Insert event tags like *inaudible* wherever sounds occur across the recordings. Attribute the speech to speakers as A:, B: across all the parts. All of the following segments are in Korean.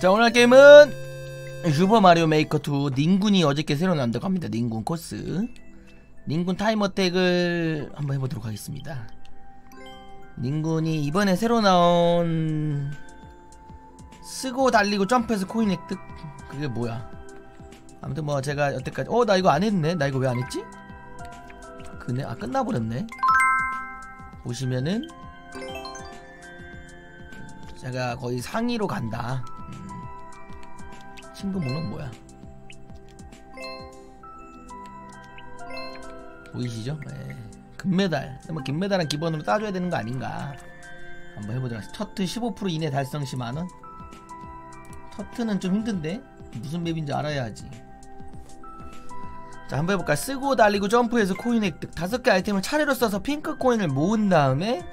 A: 자 오늘 할 게임은 슈퍼마리오 메이커 2 닌군이 어저께 새로 나온다고 합니다. 닌군 코스. 닌군 time attack을 한번 해보도록 하겠습니다. 닌군이 이번에 새로 나온 쓰고 달리고 점프해서 코인 획득 그게 뭐야? 아무튼 뭐 제가 여태까지 어 나 이거 안 했네. 나 이거 왜 안 했지? 그네 아 끝나버렸네. 보시면은 제가 거의 상위로 간다. 음. 친구 목록 뭐야. 보이시죠? 네. 금메달. 뭐 금메달은 기본으로 따줘야 되는 거 아닌가. 한번 해보도록 하겠습니다 터트 15% 이내 달성 시 만원? 터트는 좀 힘든데? 무슨 맵인지 알아야 하지. 자 한번 해볼까? 쓰고 달리고 점프해서 코인 획득. 다섯 개 아이템을 차례로 써서 핑크 코인을 모은 다음에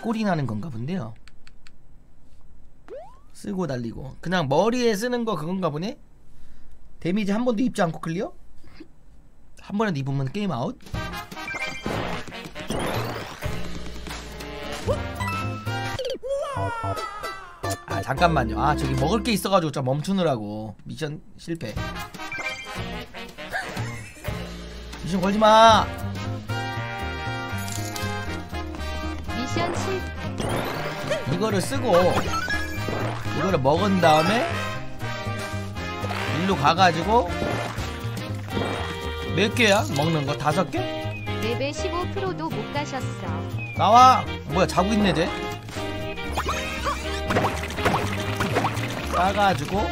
A: 꼴이 나는 건가 본데요 쓰고 달리고. 그냥 머리에 쓰는 거 그건가 보네? 데미지 한 번도 입지 않고 clear? 한 번에 입으면 게임 아웃? 아 잠깐만요. 아 저기 먹을 게 있어가지고 좀 멈추느라고. 미션 실패. 미션 걸지마!
B: 미션 실
A: 이거를 쓰고 이거를 먹은 다음에 일로 가가지고 몇 개야? 먹는 거 다섯 개?
B: 레벨 15%도 못 가셨어.
A: 나와 뭐야 자고 있네 쟤 싸가지고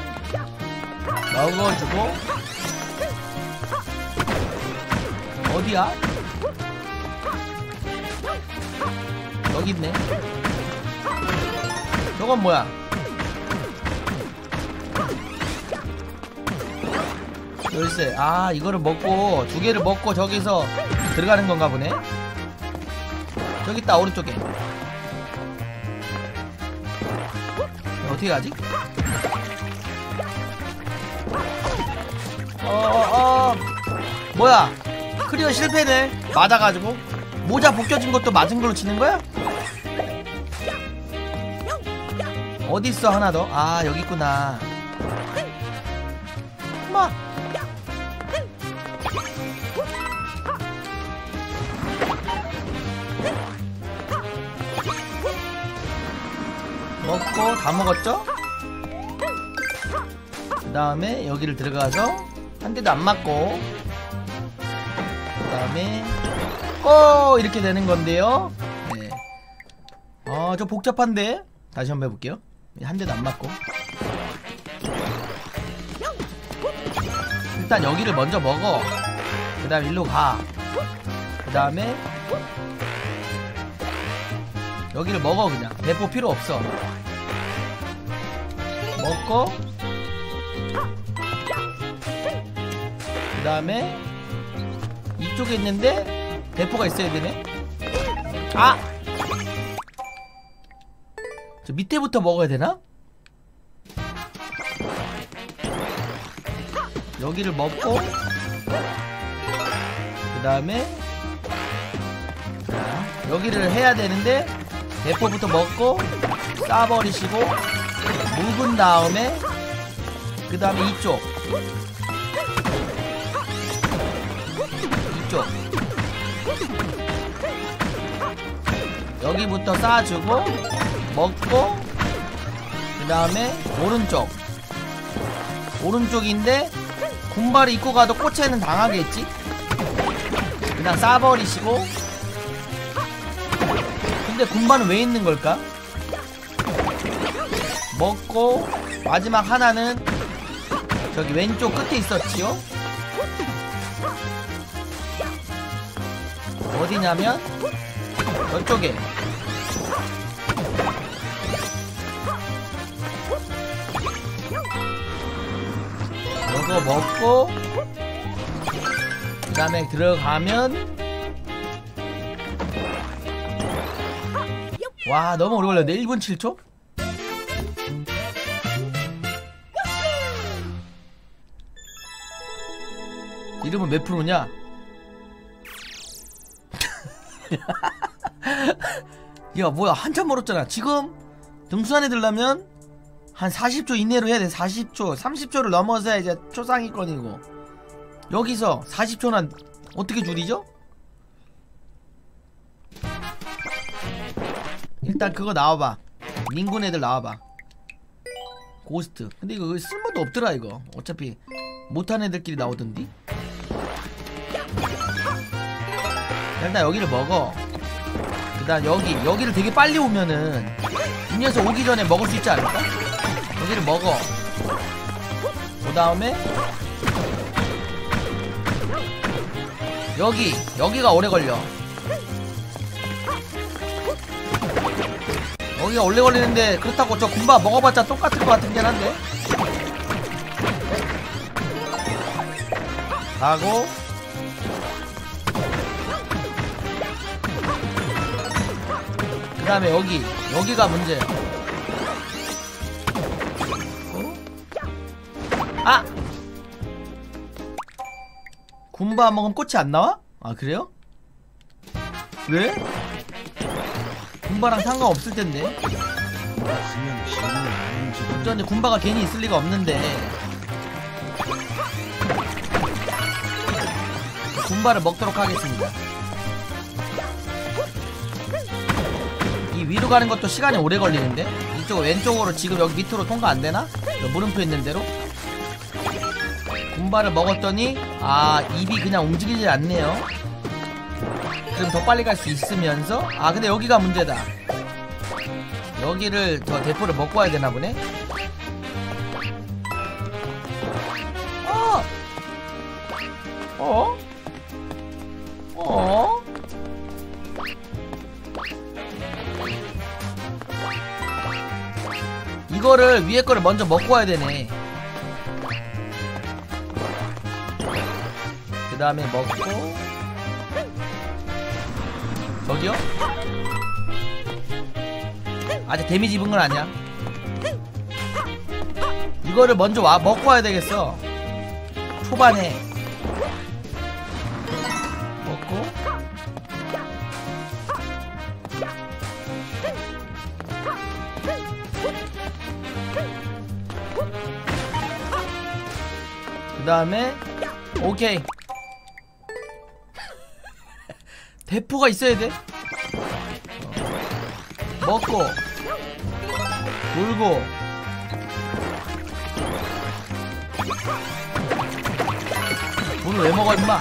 A: 먹어주고 어디야? 여기 있네 저건 뭐야? 열쇠. 아 이거를 먹고 두 개를 먹고 저기서 들어가는 건가 보네? 저기 있다 오른쪽에. 어떻게 가지? 어 어 어, 뭐야? 클리어 실패네. 맞아가지고. 모자 벗겨진 것도 맞은 걸로 치는 거야? 어딨어 하나 더? 아 여기 있구나 마 먹고 다 먹었죠? 그 다음에 여기를 들어가서 한 대도 안 맞고 그 다음에 고 이렇게 되는 건데요 네. 아저 복잡한데 다시 한번 해볼게요 한 대도 안 맞고. 일단 여기를 먼저 먹어. 그 다음 일로 가그 다음에 여기를 먹어 그냥. 대포 필요 없어. 먹고. 그 다음에 이쪽에 있는데 대포가 있어야 되네. 아! 저 밑에부터 먹어야 되나? 여기를 먹고 그 다음에 자, 여기를 해야 되는데 대포부터 먹고 싸버리시고 묵은 다음에 그 다음에 이쪽 이쪽 여기부터 싸주고 먹고 그 다음에 오른쪽 오른쪽인데 군발이 입고 가도 꼬체는 당하겠지 그냥 싸버리시고 근데 군발은 왜 있는 걸까? 먹고 마지막 하나는 저기 왼쪽 끝에 있었지요? 어디냐면 저쪽에 이거 먹고 그 다음에 들어가면 와 너무 오래 걸렸네 1분 7초? 이름은 몇 프로냐? *laughs* 야 뭐야 한참 멀었잖아 지금 등수안에 들려면 한 40초 이내로 해야 돼. 40초. 30초를 넘어서야 이제 초상위권이고. 여기서 40초는 어떻게 줄이죠? 일단 그거 나와봐. 링군 애들 나와봐. 고스트. 근데 이거 쓸모도 없더라 이거. 어차피 못한 애들끼리 나오던디? 일단 여기를 먹어. 그 다음 여기 여기를 되게 빨리 오면은 이 녀석 오기 전에 먹을 수 있지 않을까? 여기를 먹어. 그 다음에 여기 여기가 오래 걸려. 여기가 오래 걸리는데 그렇다고 저 군바 먹어봤자 똑같을 것 같은긴 한데. 가고. 그 다음에 여기 여기가 문제야 아! 군바 먹으면 꽃이 안 나와? 아 그래요? 왜? 군바랑 상관없을 텐데 어쩐지 군바가 괜히 있을 리가 없는데 군바를 먹도록 하겠습니다 이 위로 가는 것도 시간이 오래 걸리는데 이쪽 왼쪽으로 지금 여기 밑으로 통과 안 되나? 물음표 있는 대로 군바를 먹었더니 아 입이 그냥 움직이지 않네요 그럼 더 빨리 갈 수 있으면서 아 근데 여기가 문제다 여기를 더 대포를 먹고 와야 되나 보네 어? 어? 어? 이거를 위에 거를 먼저 먹고 와야 되네 다음에 먹고. 저기요? 아직 데미지 입은 건 아니야. 이거를 먼저 와 먹고 와야 되겠어. 초반에. 먹고. 그 다음에 오케이 대포가 있어야 돼? 어. 먹고 놀고. 돈을 왜 먹어 임마?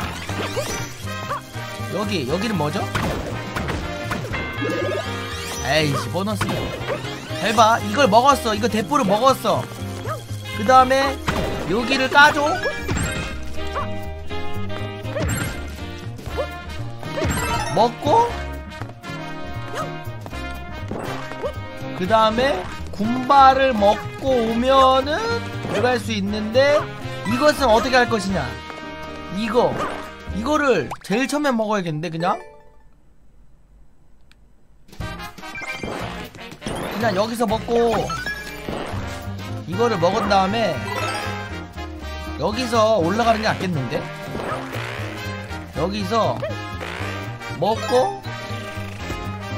A: 여기 여기는 뭐죠? 에이씨 보너스. 잘봐 이걸 먹었어. 이거 대포를 먹었어. 그 다음에 여기를 까줘 먹고 그 다음에 군바를 먹고 오면은 들어갈 수 있는데 이것은 어떻게 할 것이냐? 이거. 이거를 제일 처음에 먹어야겠는데 그냥? 그냥 여기서 먹고 이거를 먹은 다음에 여기서 올라가는 게 낫겠는데? 여기서 먹고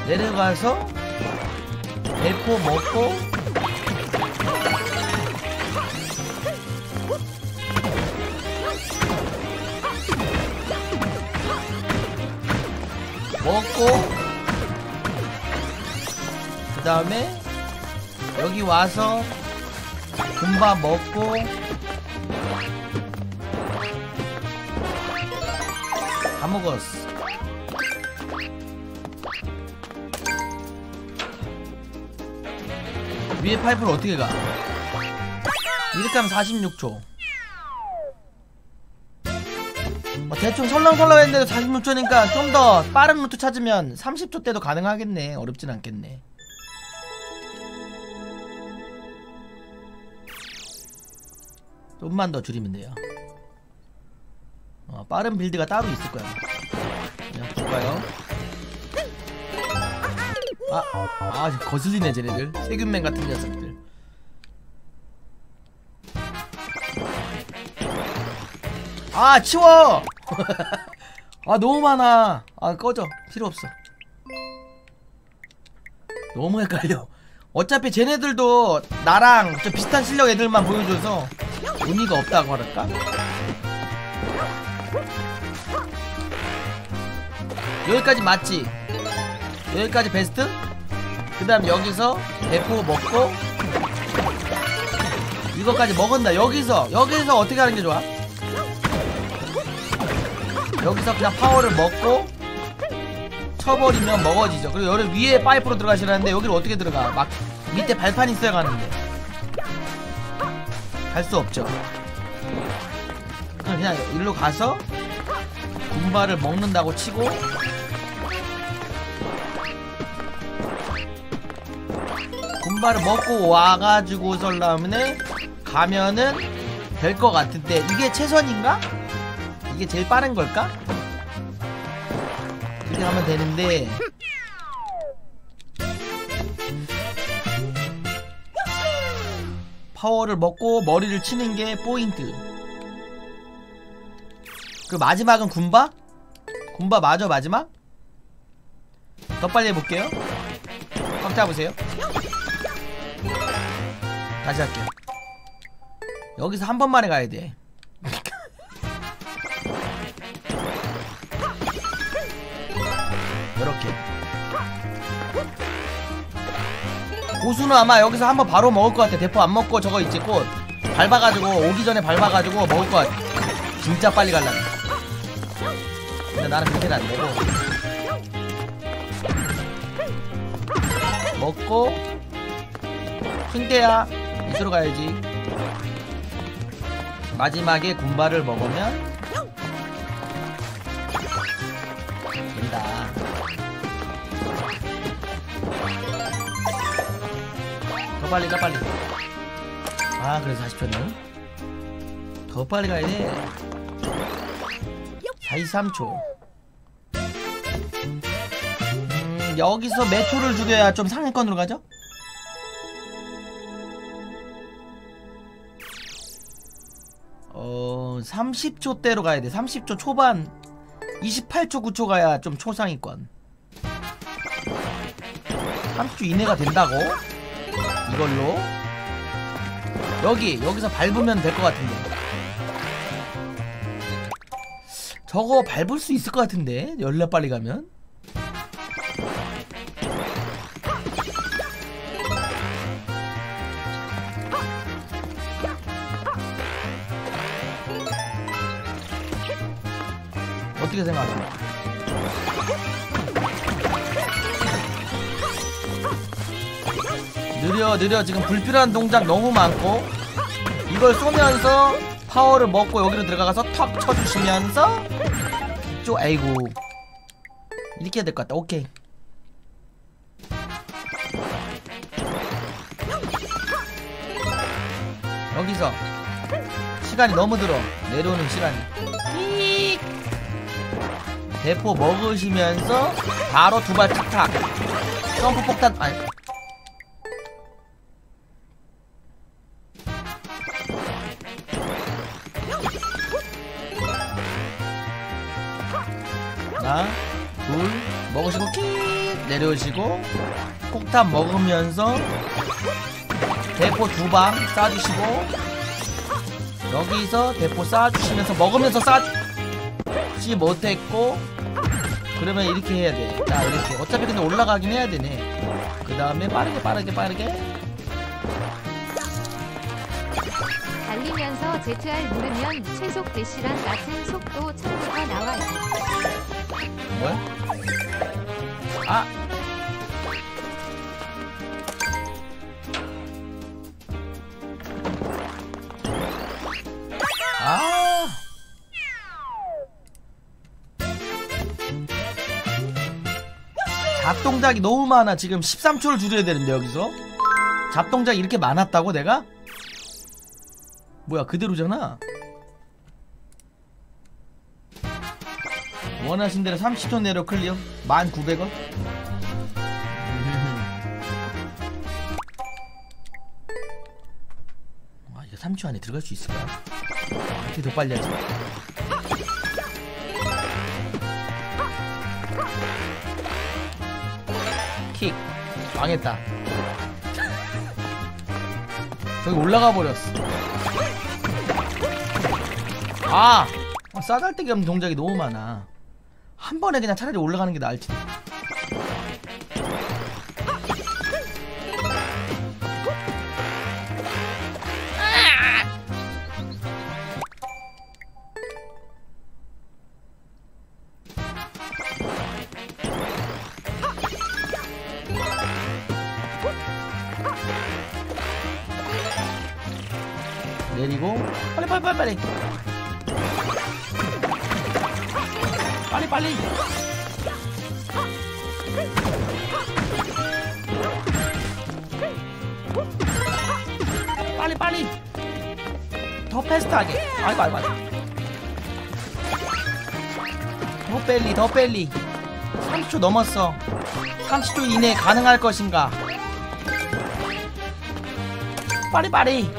A: 내려가서 대포 먹고 먹고 그 다음에 여기 와서 군밥 먹고 다 먹었어 위에 파이프를 어떻게 가? 이렇게 하면 46초. 뭐 대충 설렁설렁 했는데도 46초니까 좀 더 빠른 루트 찾으면 30초 때도 가능하겠네. 어렵진 않겠네. 좀만 더 줄이면 돼요. 어, 빠른 빌드가 따로 있을 거야. 그냥 볼까요? 아, 아 거슬리네 쟤네들. 세균맨 같은 녀석들. 아 치워! *laughs* 아 너무 많아. 아 꺼져. 필요 없어. 너무 헷갈려. 어차피 쟤네들도 나랑 좀 비슷한 실력 애들만 보여줘서 의미가 없다고 할까? 여기까지 맞지? 여기까지 베스트? 그 다음 여기서 대포 먹고 이거까지 먹은다 여기서 여기서 어떻게 하는 게 좋아? 여기서 그냥 파워를 먹고 쳐버리면 먹어지죠. 그리고 여기 위에 파이프로 들어가시라는데 여기를 어떻게 들어가? 막 밑에 발판 있어야 가는데. 갈 수 없죠. 그냥 일로 가서 군발을 먹는다고 치고 군발을 먹고 와가지고 설라면에 가면은 될 것 같은데 이게 최선인가? 이게 제일 빠른 걸까? 이렇게 하면 되는데 파워를 먹고 머리를 치는 게 포인트 그 마지막은 군바? 군바 맞아 마지막? 더 빨리 해볼게요 꽉 잡으세요 다시 할게요. 여기서 한 번만에 가야 돼. 이렇게. 고수는 아마 여기서 한번 바로 먹을 것 같아. 대포 안 먹고 저거 있지 꽃 밟아가지고 오기 전에 밟아가지고 먹을 것 같아. 진짜 빨리 갈라네. 근데 나는 그렇게는 안 되고. 먹고 흰대야 이쪽으로 가야지. 마지막에 군발을 먹으면 된다. 더 빨리 더 빨리. 아 그래서 40초네 더 빨리 가야 돼. 43초. 음, 여기서 몇 초를 죽여야 좀 상위권으로 가죠? 30초대로 가야 돼. 30초 초반. 28초 9초 가야 좀 초상위권. 30초 이내가 된다고? 이걸로? 여기 여기서 밟으면 될 것 같은데. 저거 밟을 수 있을 것 같은데? 열나 빨리 가면 어떻게 생각하세요? 느려 느려. 지금 불필요한 동작 너무 많고 이걸 쏘면서 파워를 먹고 여기로 들어가서 턱 쳐주시면서 이쪽 아이고. 이렇게 해야 될 것 같다. 오케이. 여기서 시간이 너무 들어. 내려오는 시간이. 삑 대포 먹으시면서 바로 두 발 탁탁. 점프 폭탄 아니. 하나 둘 먹으시고 킥! 내려오시고 폭탄 먹으면서 대포 두 방 쏴주시고 여기서 대포 쏴주시면서 먹으면서 쏴 지 못했고 그러면 이렇게 해야 돼. 자 이렇게 어차피 근데 올라가긴 해야 되네. 그 다음에 빠르게 빠르게 빠르게
B: 달리면서 ZR 누르면 최속 대시랑 같은 속도 참고가 나와요.
A: 뭐야? 아 아. 잡동작이 너무 많아. 지금 13초를 줄여야 되는데 여기서. 잡동작이 이렇게 많았다고 내가? 뭐야 그대로잖아. 원하신 대로 30초 내로 클리어 1900원 와 이거 3초 안에 들어갈 수 있을까 어떻게 더 빨리 하지 망했다. 저기 올라가 버렸어 아! 어, 싸달때기 없는 동작이 너무 많아 한 번에 그냥 차라리 올라가는 게 나을지도 아이고 아이고 더 빨리 더 빨리 30초 넘었어 30초 이내에 가능할 것인가 빨리 빨리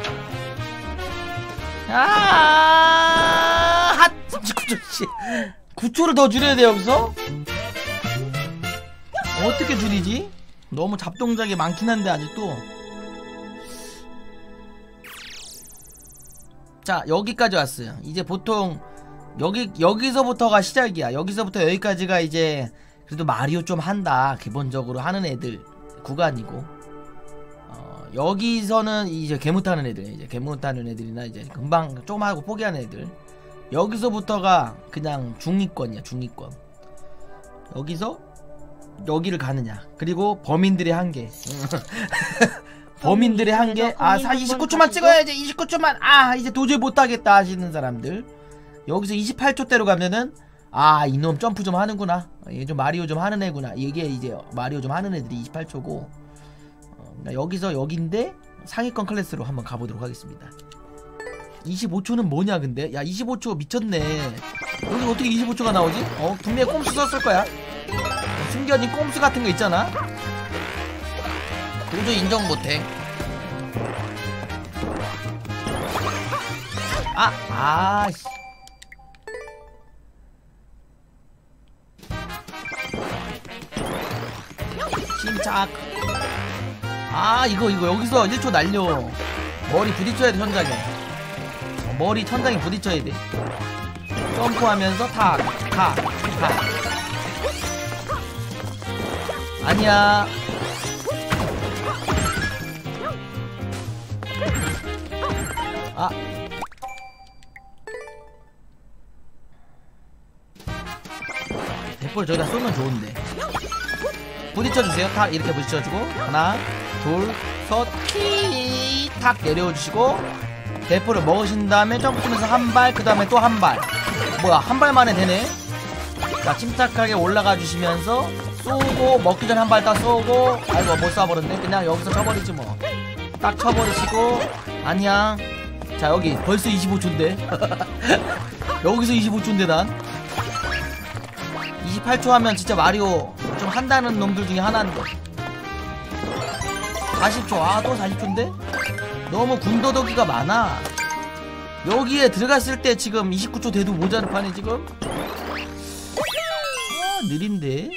A: 아, 핫! 39초, 씨. 9초를 더 줄여야 돼, 여기서? 어떻게 줄이지? 너무 잡동작이 많긴 한데, 아직도. 자, 여기까지 왔어요. 이제 보통, 여기, 여기서부터가 시작이야. 여기서부터 여기까지가 이제, 그래도 마리오 좀 한다. 기본적으로 하는 애들 구간이고. 어, 여기서는 이제 개무 타는 애들, 이제 개무 타는 애들이나 이제 금방 조금 하고 포기하는 애들. 여기서부터가 그냥 중위권이야, 중위권. 여기서 여기를 가느냐. 그리고 범인들의 한계. *laughs* 범인들의 한계. 아, 사 29초만 찍어야지. 29초만. 아, 이제 도저히 못 하겠다 하시는 사람들. 여기서 28초대로 가면은 아, 이놈 점프 좀 하는구나. 얘 좀 마리오 좀 하는 애구나. 이게 이제 마리오 좀 하는 애들이 28초고. 어, 여기서 여긴데 상위권 클래스로 한번 가보도록 하겠습니다. 25초는 뭐냐 근데? 야 25초 미쳤네. 여기 어떻게 25초가 나오지? 어 분명히 꼼수 썼을 거야. 숨겨진 꼼수 같은 거 있잖아. 도저히 인정 못해. 아, 아, 씨. 침착. 아 이거 이거 여기서 1초 날려. 머리 부딪혀야 돼 천장에. 어, 머리 천장에 부딪혀야 돼. 점프하면서 탁 탁 탁 아니야 아 대포를 저기다 쏘면 좋은데 부딪혀주세요. 탁 이렇게 부딪혀주고 하나, 둘, 셋, 키, 탁 내려주시고 대포를 먹으신 다음에 점프하면서 한 발, 그 다음에 또 한 발. 뭐야 한 발만에 되네. 자 침착하게 올라가 주시면서 쏘고 먹기 전에 한발딱 쏘고 아이고 못 쏴버렸네. 그냥 여기서 쳐버리지 뭐. 딱 쳐버리시고 아니야. 자 여기 벌써 25초인데. *laughs* 여기서 25초인데 난. 28초 하면 진짜 마리오 좀 한다는 놈들 중에 하나인데 40초. 아 또 40초인데? 너무 군더더기가 많아. 여기에 들어갔을 때 지금 29초 돼도 모자른 판에 지금? 아 느린데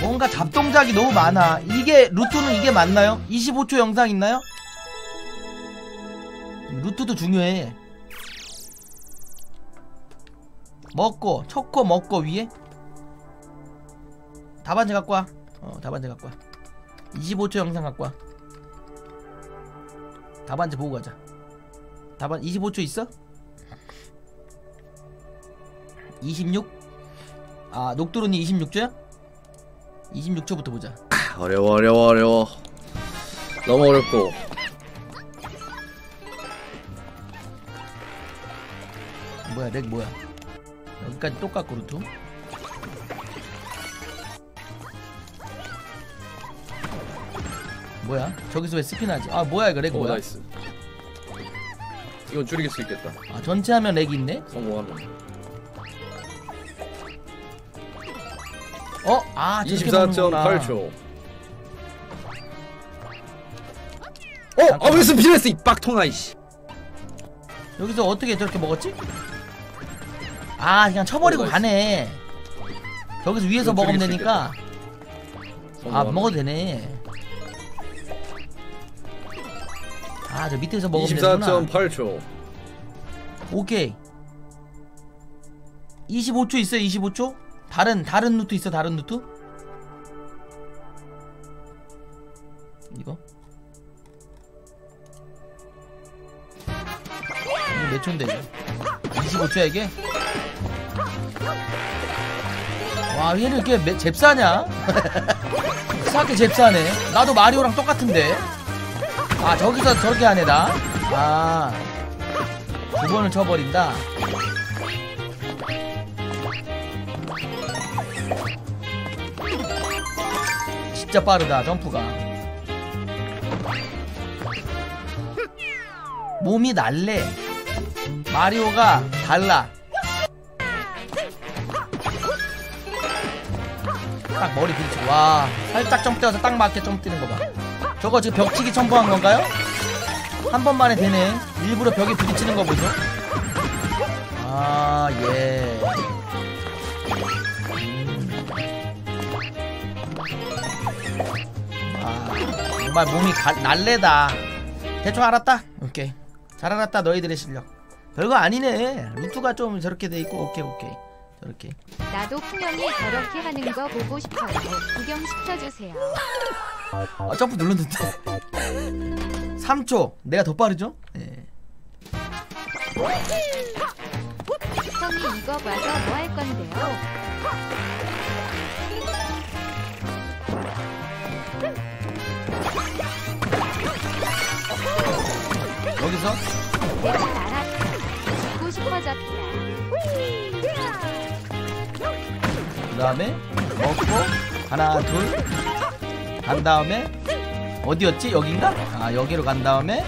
A: 뭔가 잡동작이 너무 많아 이게 루트는 이게 맞나요? 25초 영상 있나요? 루트도 중요해 먹고 초코 먹고 위에 답안지 갖고 와. 어, 답안지 갖고 와. 25초 영상 갖고 와. 답안지 보고 가자. 답안 25초 있어? 26? 아, 녹두run이 26초야? 26초부터 보자.
C: 어려워 어려워 어려워 너무 어렵고
A: 뭐야, 렉 뭐야? 여기까지 똑같고 루트. 뭐야? 저기서 왜 스핀하지? 아, 뭐야 이거 렉
C: 오
A: 뭐야?
C: nice 이건 줄이길 수 있겠다
A: 아, 전체 화면 렉이 있네?
C: 성공하면
A: 어? 아, 저렇게 보는구나.
C: 24.8초 어! 아 왜 스핀했어 이 빡통아 이씨
A: 여기서 어떻게 저렇게 먹었지? 아 그냥 쳐버리고. 가네 저기서 위에서 먹으면 되니까 아
C: 성공하면.
A: 먹어도 되네 아 저 밑에서 먹으면 되구나
C: 24.8초
A: 오케이 25초 있어요 25초? 다른 다른 루트 있어 다른 루트? 이거? 이거 몇 초인데 이거 25초야 이게? 와 얘는 이렇게 매- 잽싸냐? *laughs* 이상하게 잽싸네 나도 마리오랑 똑같은데 아 저기서 저렇게 하네 나아 두 번을 쳐버린다. 진짜 빠르다 점프가. 몸이 날래. 마리오가 달라. 딱 머리 부딪히고 와 살짝 점프해서 딱 맞게 점프 뛰는 거 봐. 저거 지금 벽치기 첨부한 건가요? 한 번만에 되네. 일부러 벽에 부딪히는 거 보죠. 아, 예. 정말 몸이 가, 날래다. 대충 알았다. 오케이. 잘 알았다, 너희들의 실력. 별거 아니네. 루트가 좀 저렇게 돼 있고, 오케이, 오케이. 저렇게.
B: 나도 풍영이 저렇게 하는 거 보고 싶어요. 구경시켜주세요.
A: 아, 점프 눌렀는데. 3초. 내가 더 빠르죠? 예.
B: 형이 이거 봐서 뭐 할 건데요?
A: 여기서
B: 대충 알았다. 죽고 싶어졌다.
A: 그 다음에 먹고 하나 둘 간 다음에 어디였지 여긴가? 아 여기로 간 다음에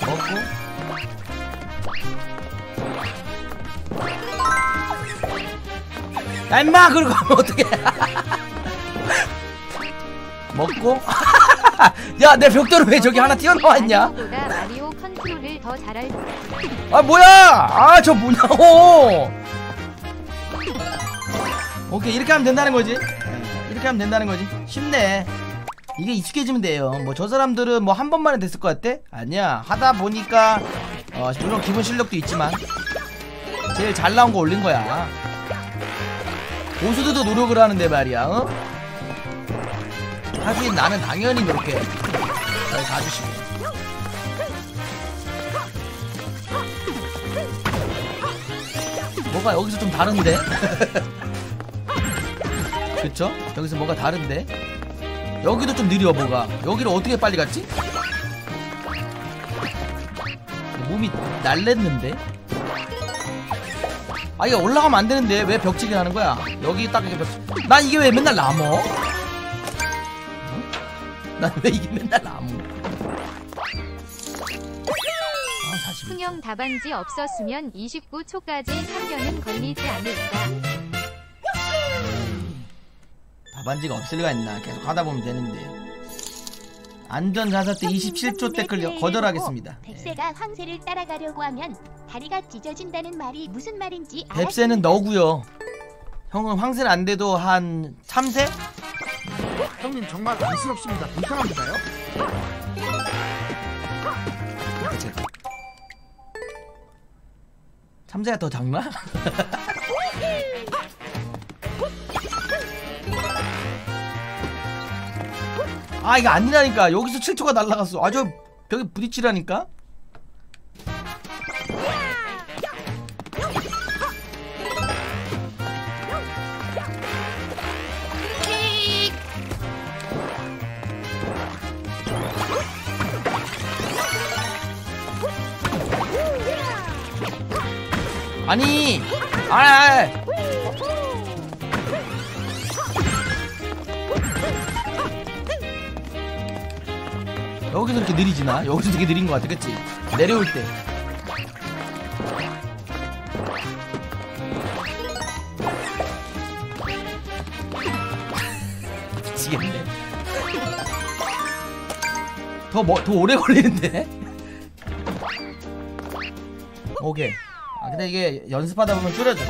A: 먹고 야 임마 그러고 하면 어떡해 *laughs* 먹고? *laughs* 야 내 벽돌은 왜 저기 하나 튀어나와 있냐 아 뭐야? 아 저 뭐냐고 오케이 이렇게 하면 된다는 거지. 이렇게 하면 된다는 거지. 쉽네. 이게 익숙해지면 돼요. 뭐 저 사람들은 뭐 한 번만에 됐을 것 같대 아니야. 하다 보니까 어 물론 기본 실력도 있지만 제일 잘 나온 거 올린 거야. 고수들도 노력을 하는데 말이야 어? 하긴 나는 당연히 이렇게 잘 가주시고 뭐가 여기서 좀 다른데? *laughs* 그쵸? 여기서 뭐가 다른데? 여기도 좀 느려 뭐가 여기를 어떻게 빨리 갔지? 몸이 날랬는데? 아 이거 올라가면 안 되는데 왜 벽치기 하는 거야? 여기 딱 이렇게 벽... 난 이게 왜 맨날 남어? 난왜 이게 맨날 남어? 아, 42.
B: 풍영 답안지 없었으면 29초까지 3년은 걸리지 않을까.
A: 답안지가 없을 리가 있나 계속 하다 보면 되는데 안전자사 때 27초 때 끌려 거절하겠습니다 예.
D: 백세가 황새를 따라가려고 하면 다리가 찢어진다는 말이 무슨 말인지
A: 뱁새는 너구요 형은 황새는 안 돼도 한 참새?
E: 형님 정말 안쓰럽습니다. 불쌍합니다요.
A: 그치 참새가 더 작나? *laughs* 아 이거 아니라니까 여기서 7초가 날라갔어 아저 벽에 부딪히라니까 아니 아이 여기서 이렇게 느리지나? 여기서 되게 느린 것 같아 그치? 내려올 때 미치겠네 더, 뭐, 더 오래 걸리는데? 오케이 아 근데 이게 연습하다 보면 줄여져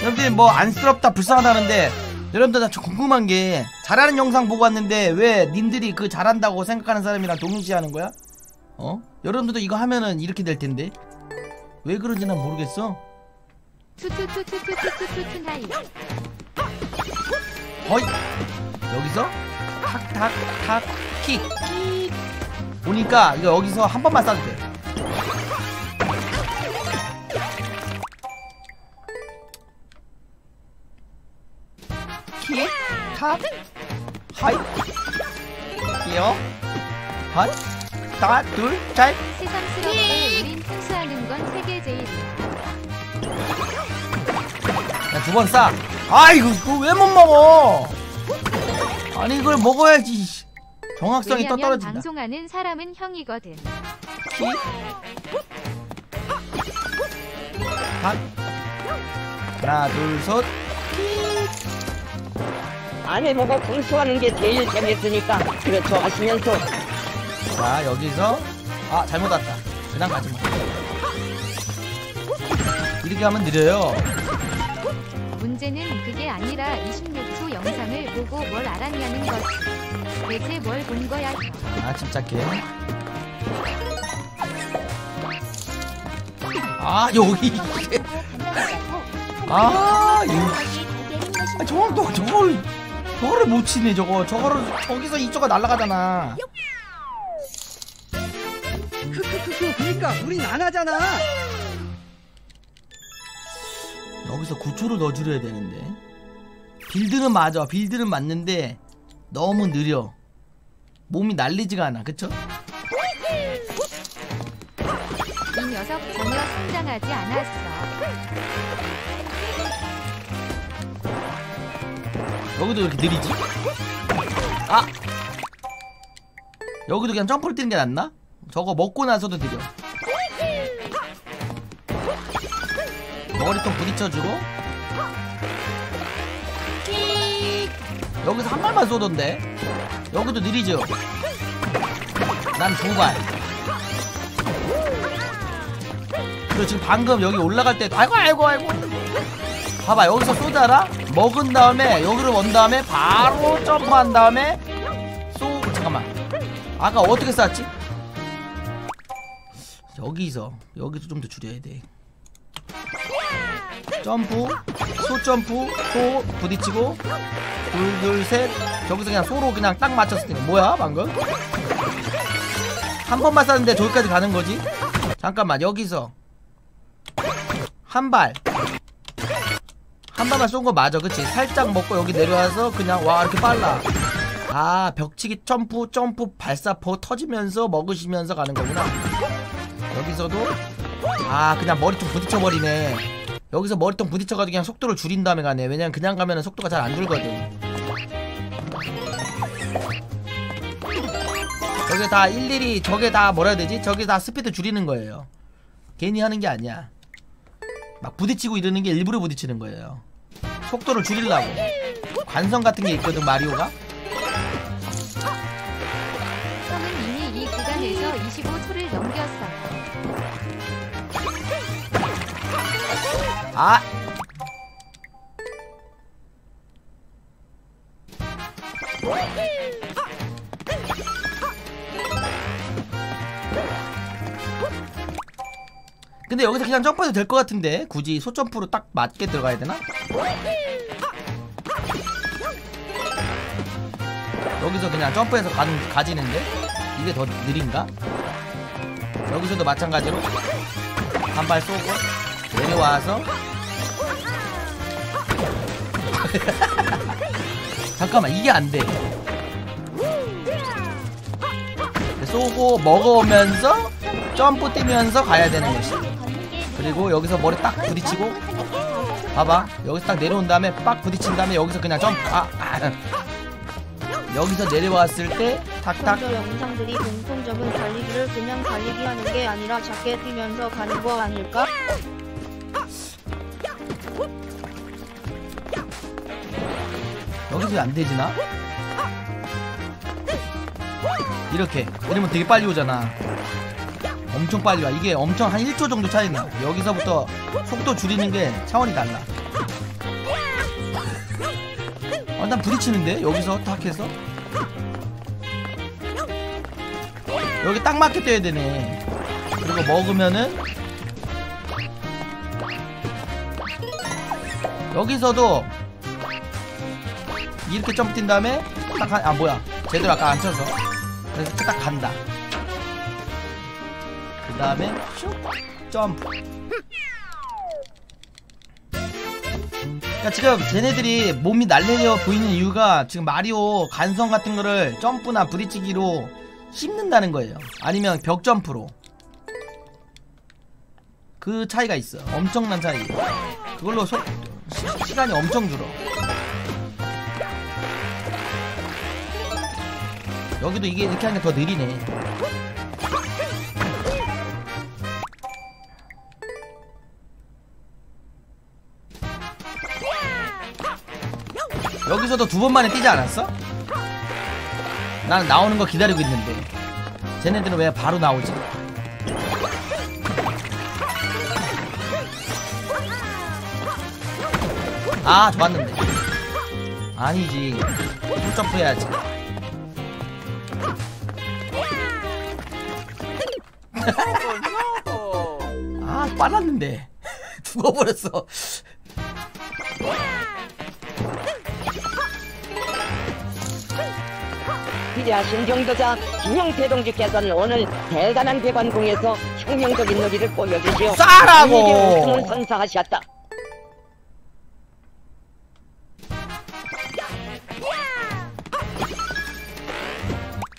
A: 여러분들 뭐 안쓰럽다 불쌍하다는데 여러분들 나좀 궁금한 게 잘하는 영상 보고 왔는데 왜 님들이 그 잘한다고 생각하는 사람이랑 동일시하는 거야? 어? 여러분들도 이거 하면은 이렇게 될 텐데 왜 그런지 난 모르겠어.
B: 투투투투투투투투 하이.
A: 어이 여기서 탁탁탁 킥 킥. 보니까 이거 여기서 한 번만 쏴도 돼. 킥, 탁, 하이, 끼어, 한, 하나, 둘, 셋.
B: 새삼스럽게 우린 풍수하는 건 세계 제일이야.
A: 야, 두번 싸. 아이고, 그거 왜 못 먹어? 아니, 이걸 먹어야지. 정확성이 또 떨어진다.
B: 방송하는 사람은 형이거든.
A: 키. 한. 하나, 둘, 셋.
F: 아내 보고 공수하는 게 제일 재밌으니까 그렇죠 하시면서
A: 자, 여기서. 아, 잘못 왔다. 그냥 가지 마. 이렇게 하면 느려요.
B: 문제는 그게 아니라 26초 영상을 보고 뭘 알았냐는 거지. 대체 뭘 본 거야? 형?
A: 아, 침착해. 아, 여기. 이게. 아, 이거. 아, 저걸 또, 저걸. 저거를 못 치네, 저거. 저거를, 저기서 이쪽가 날아가잖아.
F: 크크크크 그러니까 우린 안 하잖아
A: 여기서 9초를 넣어주려야 되는데 빌드는 맞아 빌드는 맞는데 너무 느려 몸이 날리지가 않아 그쵸?
B: 이 녀석 전혀 성장하지 않았어.
A: 여기도 이렇게 느리지? 아! 여기도 그냥 점프를 뛰는 게 낫나? 저거 먹고 나서도 느려 머리통 부딪혀주고 끽! 여기서 한 발만 쏘던데 여기도 느리죠? 난 두발 그리고 지금 방금 여기 올라갈 때도 아이고 아이고 아이고 봐봐 여기서 쏘잖아 먹은 다음에 여기로 온 다음에 바로 점프한 다음에 쏘 잠깐만 아까 어떻게 쐈지? 여기서 여기서 좀 더 줄여야 돼 점프 소 점프 소 부딪히고 둘 둘 셋 저기서 그냥 소로 그냥 딱 맞췄을 때 뭐야 방금? 한 번만 쐈는데 저기까지 가는 거지? 잠깐만 여기서 한 발 한 발만 쏜 거 맞아 그치? 살짝 먹고 여기 내려와서 그냥 와 이렇게 빨라. 아 벽치기 점프 점프 발사포 터지면서 먹으시면서 가는 거구나. 여기서도? 아 그냥 머리통 부딪혀버리네. 여기서 머리통 부딪혀가지고 그냥 속도를 줄인 다음에 가네. 왜냐면 그냥 가면은 속도가 잘 안 줄거든. 저게 다 일일이 저게 다 뭐라 해야 되지? 저게 다 스피드 줄이는 거예요. 괜히 하는 게 아니야. 막 부딪히고 이러는 게 일부러 부딪히는 거예요 속도를 줄이려고. 관성 같은 게 있거든 마리오가?
B: 형은 이미 이 구간에서 25초를 넘겼어.
A: 아 근데 여기서 그냥 점프해도 될 것 같은데? 굳이 소점프로 딱 맞게 들어가야 되나? 여기서 그냥 점프해서 가는, 가지는데? 이게 더 느린가? 여기서도 마찬가지로? 한발 쏘고 내려와서? *laughs* 잠깐만 이게 안돼. 쏘고 먹으면서 점프 뛰면서 가야 되는 것이 그리고 여기서 머리 딱 부딪히고 봐봐 여기서 딱 내려온 다음에 빡 부딪힌 다음에 여기서 그냥 점프 아, 아. 여기서 내려왔을 때 탁탁
G: 먼저 영상들이 공통점은 달리기를 그냥 달리기 하는 게 아니라 작게 뛰면서 가는 거 아닐까?
A: 여기서 왜안 되지나? 이렇게 이러면 되게 빨리 오잖아 엄청 빨리 와. 이게 엄청 한 1초 정도 차이나. 여기서부터 속도 줄이는 게 차원이 달라. 완전 부딪히는데? 여기서 탁 해서? 여기 딱 맞게 떠야 되네. 그리고 먹으면은? 여기서도 이렇게 점프 뛴 다음에 딱아 뭐야. 제대로 아까 안 쳐서. 그래서 딱 간다 그 다음에 슉 점프. 그러니까 지금 쟤네들이 몸이 날려져 보이는 이유가 지금 마리오 간성 같은 거를 점프나 부딪히기로 씹는다는 거예요. 아니면 벽 점프로. 그 차이가 있어 엄청난 차이. 그걸로 소, 시, 시간이 엄청 줄어. 여기도 이게 이렇게 하는 게 더 느리네 여기서도 두 번 만에 뛰지 않았어? 난 나오는 거 기다리고 있는데. 쟤네들은 왜 바로 나오지? 아 좋았는데. 아니지. 풀 점프 해야지. 아 빨랐는데. *laughs* 죽어버렸어
F: 기대하신 경도자 김영태 동지께서는 오늘 대단한 대관궁에서 혁명적인 놀이를 보여주시오. 우리에게 우승을 선사하셨다.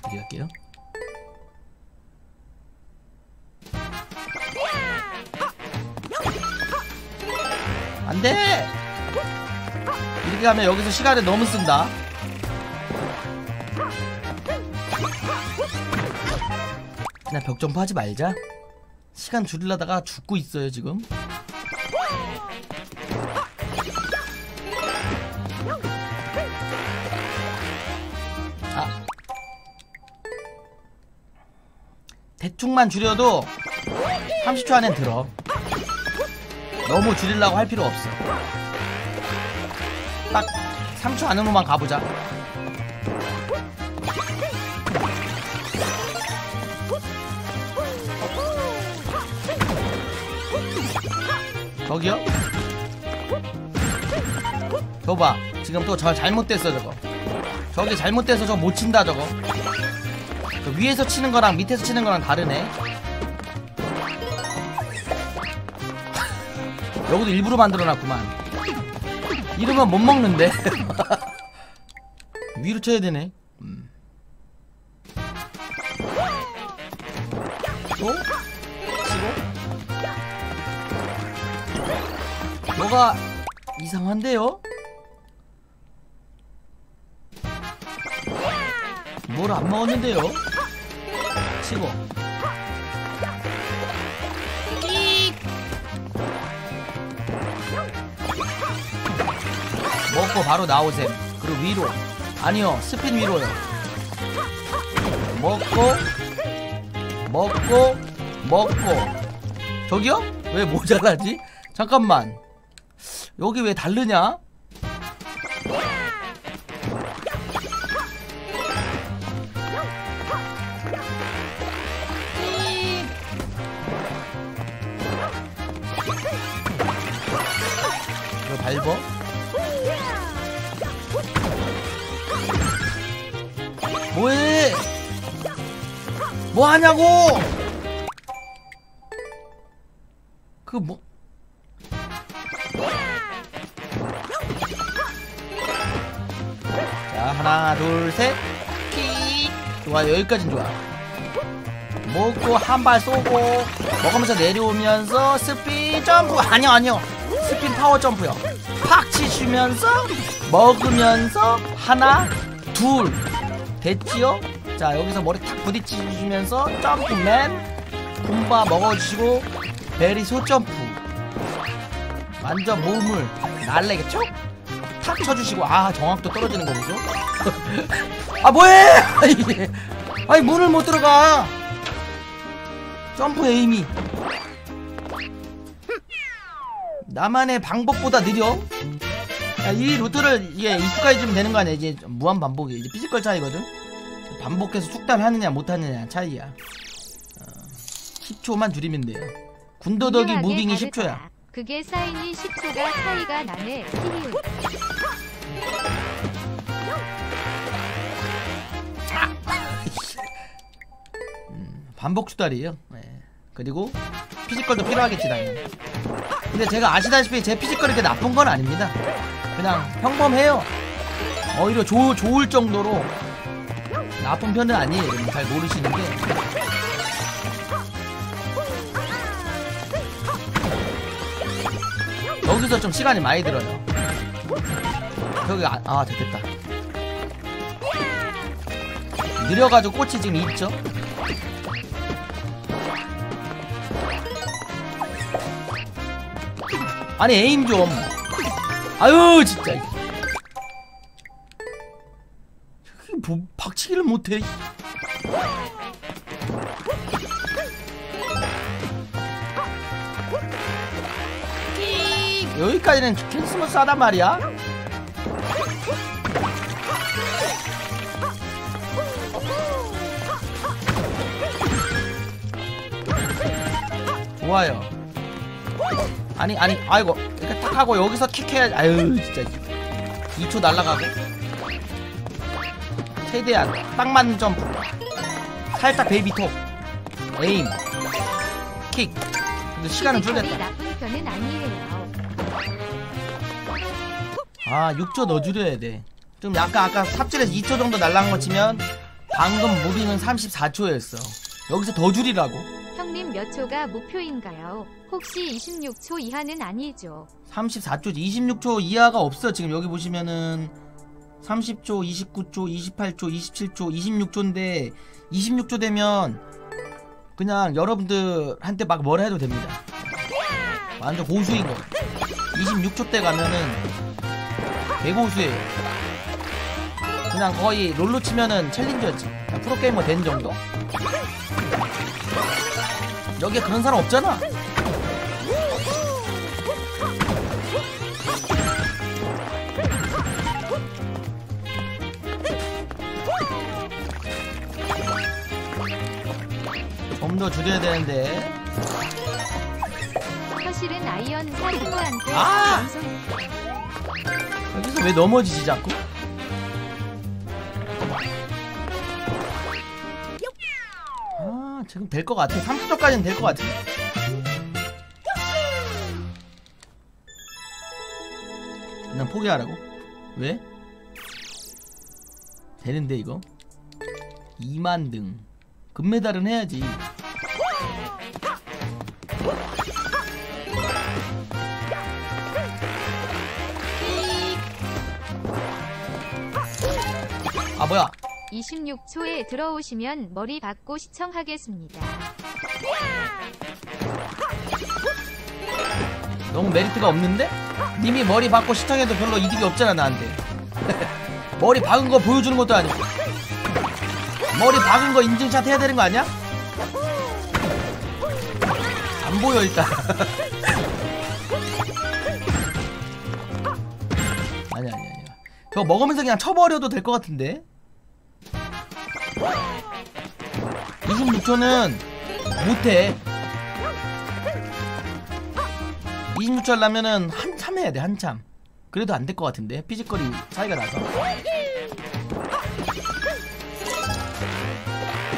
A: 어디? 안돼! 이렇게 하면 여기서 시간을 너무 쓴다. 그냥 벽 점프 하지 말자. 시간 줄이려다가 죽고 있어요 지금. 아 대충만 줄여도 30초 안엔 들어 너무 줄이려고 할 필요 없어 딱 3초 안으로만 가보자 저기요? 저거 봐. 지금 또 저 잘못됐어 저거. 저기 잘못돼서 저거 못 친다 저거. 저 위에서 치는 거랑 밑에서 치는 거랑 다르네. 여기도 일부러 만들어놨구만. 이러면 못 먹는데. *laughs* 위로 쳐야 되네 뭐가 이상한데요? 뭘 안 먹었는데요? 치고 먹고 바로 나오셈 그리고 위로 아니요 스핀 위로요 먹고 먹고 먹고 저기요? 왜 모자라지? 잠깐만 여기 왜 다르냐? 이거 밟어? 뭐해? 뭐 하냐고? 그 뭐? 좋아 여기까진 좋아. 먹고 한 발 쏘고 먹으면서 내려오면서 스핀 점프. 아니요 아니요. 스핀 파워 점프요. 팍 치시면서 먹으면서 하나 둘. 됐지요? 자 여기서 머리 탁 부딪히시면서 점프맨. 굼바 먹어주시고 베리 소점프. 완전 몸을 날래겠죠? 탁 쳐주시고 아 정확도 떨어지는 거 보죠? *laughs* 아 뭐해! 아니 문을 못 들어가 점프 aim이 나만의 방법보다 느려 야, 이 루트를 이게 익숙해지면 되는 거 아니야 이제 무한 반복이 이제 physical 차이거든 반복해서 숙달하느냐 못하느냐 차이야 어, 10초만 줄이면 돼요 군더더기 moving이
B: 다르더라.
A: 10초야
B: 그게 사인이 10초가 차이가 나네. 히히히.
A: 반복 수달이에요. 네. 그리고 피지컬도 필요하겠지 당연히. 근데 제가 아시다시피 제 피지컬이 그렇게 나쁜 건 아닙니다. 그냥 평범해요. 오히려 좋, 좋을 정도로 나쁜 편은 아니에요. 여러분 잘 모르시는데 여기서 좀 시간이 많이 들어요. 저기 아, 아 됐겠다. 느려가지고 꽃이 지금 있죠 아니 에임 좀. 아유 진짜. 뭐 박치기를 못해. 여기까지는 크리스마스 하단 말이야. 좋아요 아니 아니 아이고. 이렇게 딱 하고 여기서 킥해야 아유 진짜. 2초 날라가고. 최대한 딱 맞는 점프 살짝 베이비톡. 에임. 킥. 근데 시간은 줄겠다.
B: 아
A: 6초 더 줄여야 돼좀 약간 아까 삽질에서 2초 정도 날라간 거 치면 방금 무빙은 34초였어. 여기서 더 줄이라고
B: 몇 초가 목표인가요? 혹시 26초 이하는 아니죠?
A: 34초 26초 이하가 없어 지금 여기 보시면은 30초 29초 28초 27초 26초인데 26초 되면 그냥 여러분들한테 막 뭐라 해도 됩니다. 완전 고수인 거. 26초 때 가면은 개고수예요. 그냥 거의 롤로 치면은 챌린저지. 프로게이머 된 정도 여기에 그런 사람 없잖아 좀더 줄여야 되는데
B: 사실은 아이언 사이모한테
A: 아! 여기서 왜 넘어지지 자꾸? 아 지금 될 것 같아. 30초까지는 될 것 같아. 그냥 포기하라고? 왜? 되는데 이거? 2만 등. 금메달은 해야지. 아 뭐야
B: 26초에 들어오시면 머리 받고 시청하겠습니다.
A: 너무 메리트가 없는데? 님이 머리 박고 시청해도 별로 이득이 없잖아 나한테 *laughs* 머리 박은 거 보여주는 것도 아니고 머리 박은 거 인증샷 해야 되는 거 아니야? 안 보여 일단 아니 아니 아니 저거 먹으면서 그냥 쳐버려도 될 것 같은데 26초는 못해. 26초 하려면은 한참 해야 돼 한참. 그래도 안 될 것 같은데 피지컬이 차이가 나서.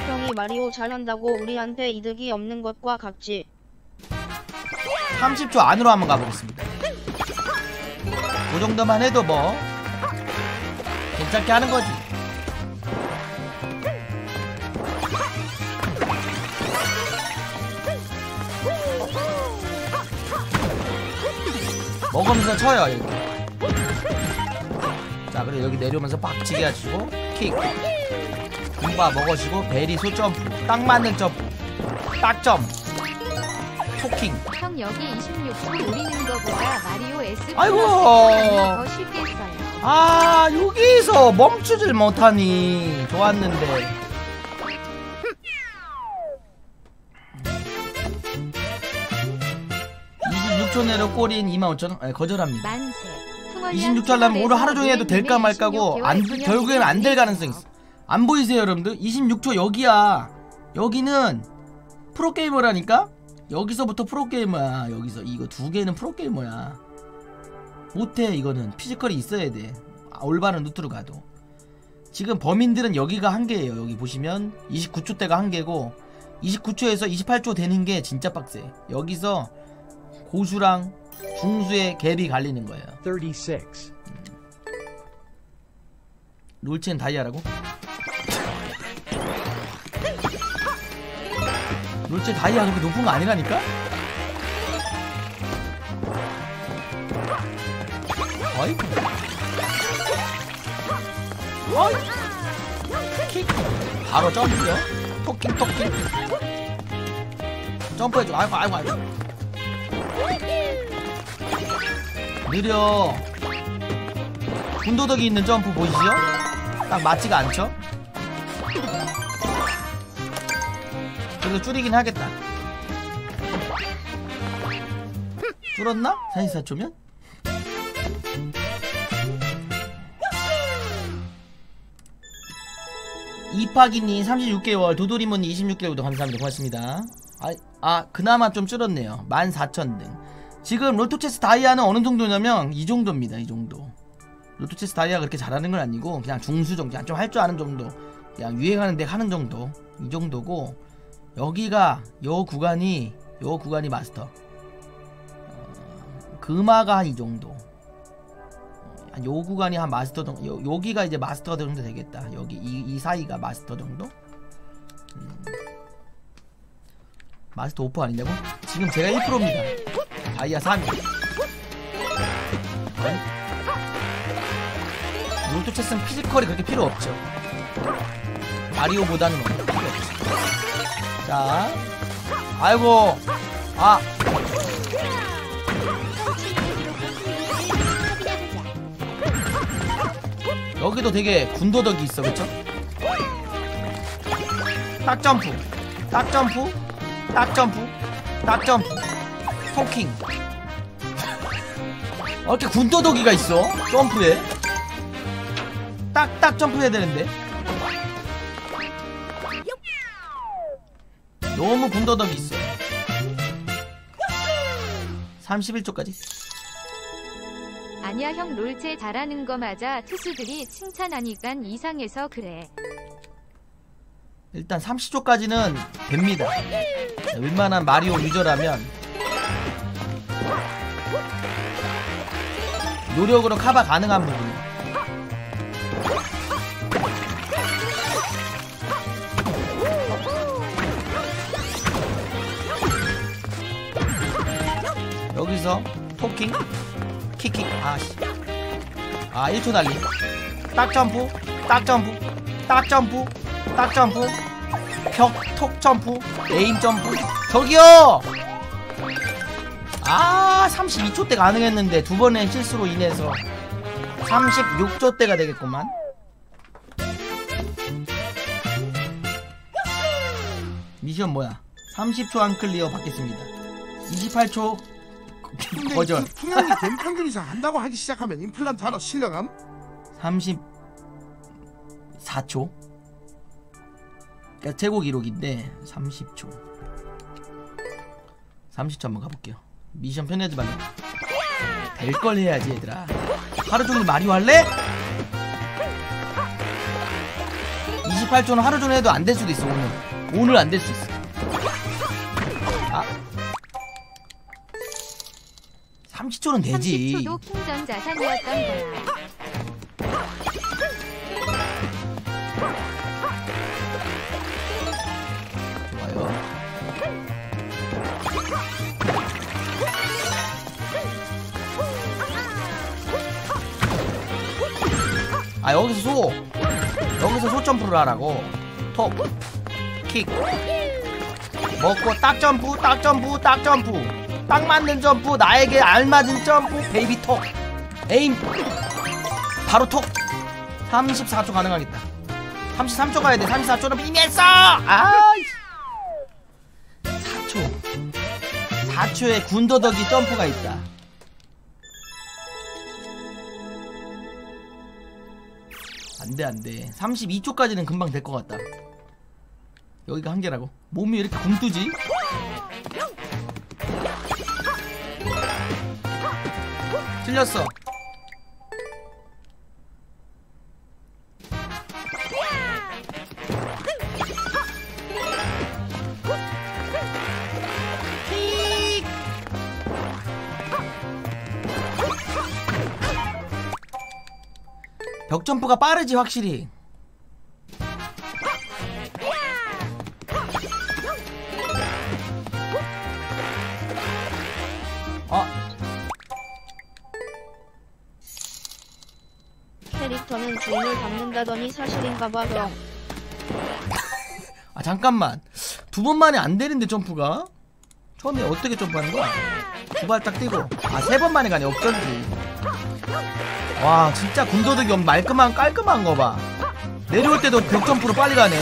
G: 형이 마리오 잘한다고 우리한테 이득이 없는 것과 같지.
A: 30초 안으로 한번 가보겠습니다. 그 정도만 해도 뭐 괜찮게 하는 거지 먹으면서 쳐요 이렇게. 자 그리고 여기 내려오면서 빡치게 하시고 킥. 금바 먹으시고 베리 소 점프 딱 맞는 점프 딱 점. 토킹.
B: 형 여기 26초 노리는 거보다 마리오 S
A: 아이고.
B: 더 쉽겠어요.
A: 아 여기서 멈추질 못하니 좋았는데 (26초 내로 꼬린 25,000원) 아, 거절합니다
B: 만세. 콩월량
A: 26초 하려면 오늘 하루 종일 해도 될까
B: 님
A: 말까고
B: 26개월
A: 안 결국에는 안 될. 가능성이 있어. 안 보이세요, 여러분들? 26초 여기야. 여기는 프로게이머라니까? 여기서부터 프로게이머야. 여기서 이거 두 개는 프로게이머야. 못해 이거는 피지컬이 있어야 돼. 아, 올바른 루트로 가도. 지금 범인들은 여기가 한계예요. 여기 보시면 29초 대가 한계고 29초에서 28초 되는 게 진짜 빡세. 여기서 고수랑 중수의 갭이 갈리는 거예요.
H: 36.
A: 롤체는 다이아라고? 롤체 다이아 그렇게 높은 거 아니라니까? 어이? 어이? 킥 바로 점프요 토킹 토킹 점프해줘 아이고 아이고 아이고 느려 군도덕이 있는 점프 보이시죠? 딱 맞지가 않죠? 그래도 줄이긴 하겠다 줄었나? 44초면? 이파기님 36개월 도도리몬 26개월도 감사합니다 고맙습니다 아, 아 그나마 좀 줄었네요. 14,000등. 지금 롤토체스 다이아는 어느 정도냐면 이 정도입니다 이 정도. 롤토체스 다이아가 그렇게 잘하는 건 아니고 그냥 중수 정도 좀할 줄 아는 정도 그냥 유행하는 데 하는 정도 이 정도고 여기가 요 구간이 요 구간이 마스터. 어, 금화가 한 이 정도. 한 요 구간이 한 마스터 정도 요, 여기가 이제 마스터 정도 되겠다. 여기 이, 이 사이가 마스터 정도? 음. 마스터 오퍼 아니냐고? 지금 제가 1%입니다. 다이아 3위 롤토 체스는 피지컬이 그렇게 필요 없죠. 마리오보다는 뭐 필요 없죠. 자 아이고 아. 여기도 되게 군더더기 있어 그쵸? 딱 점프 딱 점프 딱 점프 딱 점프 토킹. 어, 이렇게 군더더기가 있어? 점프에? 딱딱 점프해야 되는데. 너무 군더더기 있어. 31초까지.
B: 아니야 형. 롤체 잘하는 거 맞아. 투수들이 칭찬하니깐 이상해서 그래
A: 일단 30초까지는 됩니다. 웬만한 마리오 유저라면 노력으로 커버 가능한 부분. 여기서 토킹 킥킥 아씨. 아 1초 달리 딱 점프 딱 점프 딱 점프 딱 점프 벽 톡 점프 aim 점프. 저기요! 아 32초 때 가능했는데 두 번의 실수로 인해서 36초 때가 되겠구만. 미션 뭐야? 30초 안 클리어 받겠습니다. 28초.
E: 근데
A: 거절
E: 그 풍향이 된 평균 이상 한다고 하기 시작하면 임플란트 하러 실려감?
A: 34초 그러니까 최고 기록인데 30초. 30초 한번 가볼게요. 미션 편해지 말고 될걸 해야지 얘들아. 하루 종일 마리오 할래? 28초는 하루 종일 해도 안 될 수도 있어 오늘. 오늘 안 될 수 있어. 아. 30초는 되지.
B: 30초도 킹전 자산이었던 거야
A: 아 여기서 소. 여기서 소 점프를 하라고. 톱킥. 먹고 딱 점프 딱 점프 딱 점프. 딱 맞는 점프 나에게 알맞은 점프. 베이비 톡. aim. 바로 톡. 34초 가능하겠다. 33초 가야 돼. 34초는 이면서 아이 4초. 4초에 군더더기 점프가 있다 안돼. 안돼 32초까지는 금방 될 것 같다. 여기가 한계라고? 몸이 왜 이렇게 굼뜨지? 틀렸어 벽 점프가 빠르지 확실히. 아
G: 캐릭터는 주인을 닮는다더니 사실인가봐 형. *laughs*
A: 아 잠깐만. 두 번 만에 안 되는데 점프가? 처음에 어떻게 점프하는 거야? 두 발 딱 뛰고. 아 세 번 만에 가네 역전지 와 진짜 군더더기 말끔한 깔끔한 거 봐. 내려올 때도 벽 점프로 빨리 가네.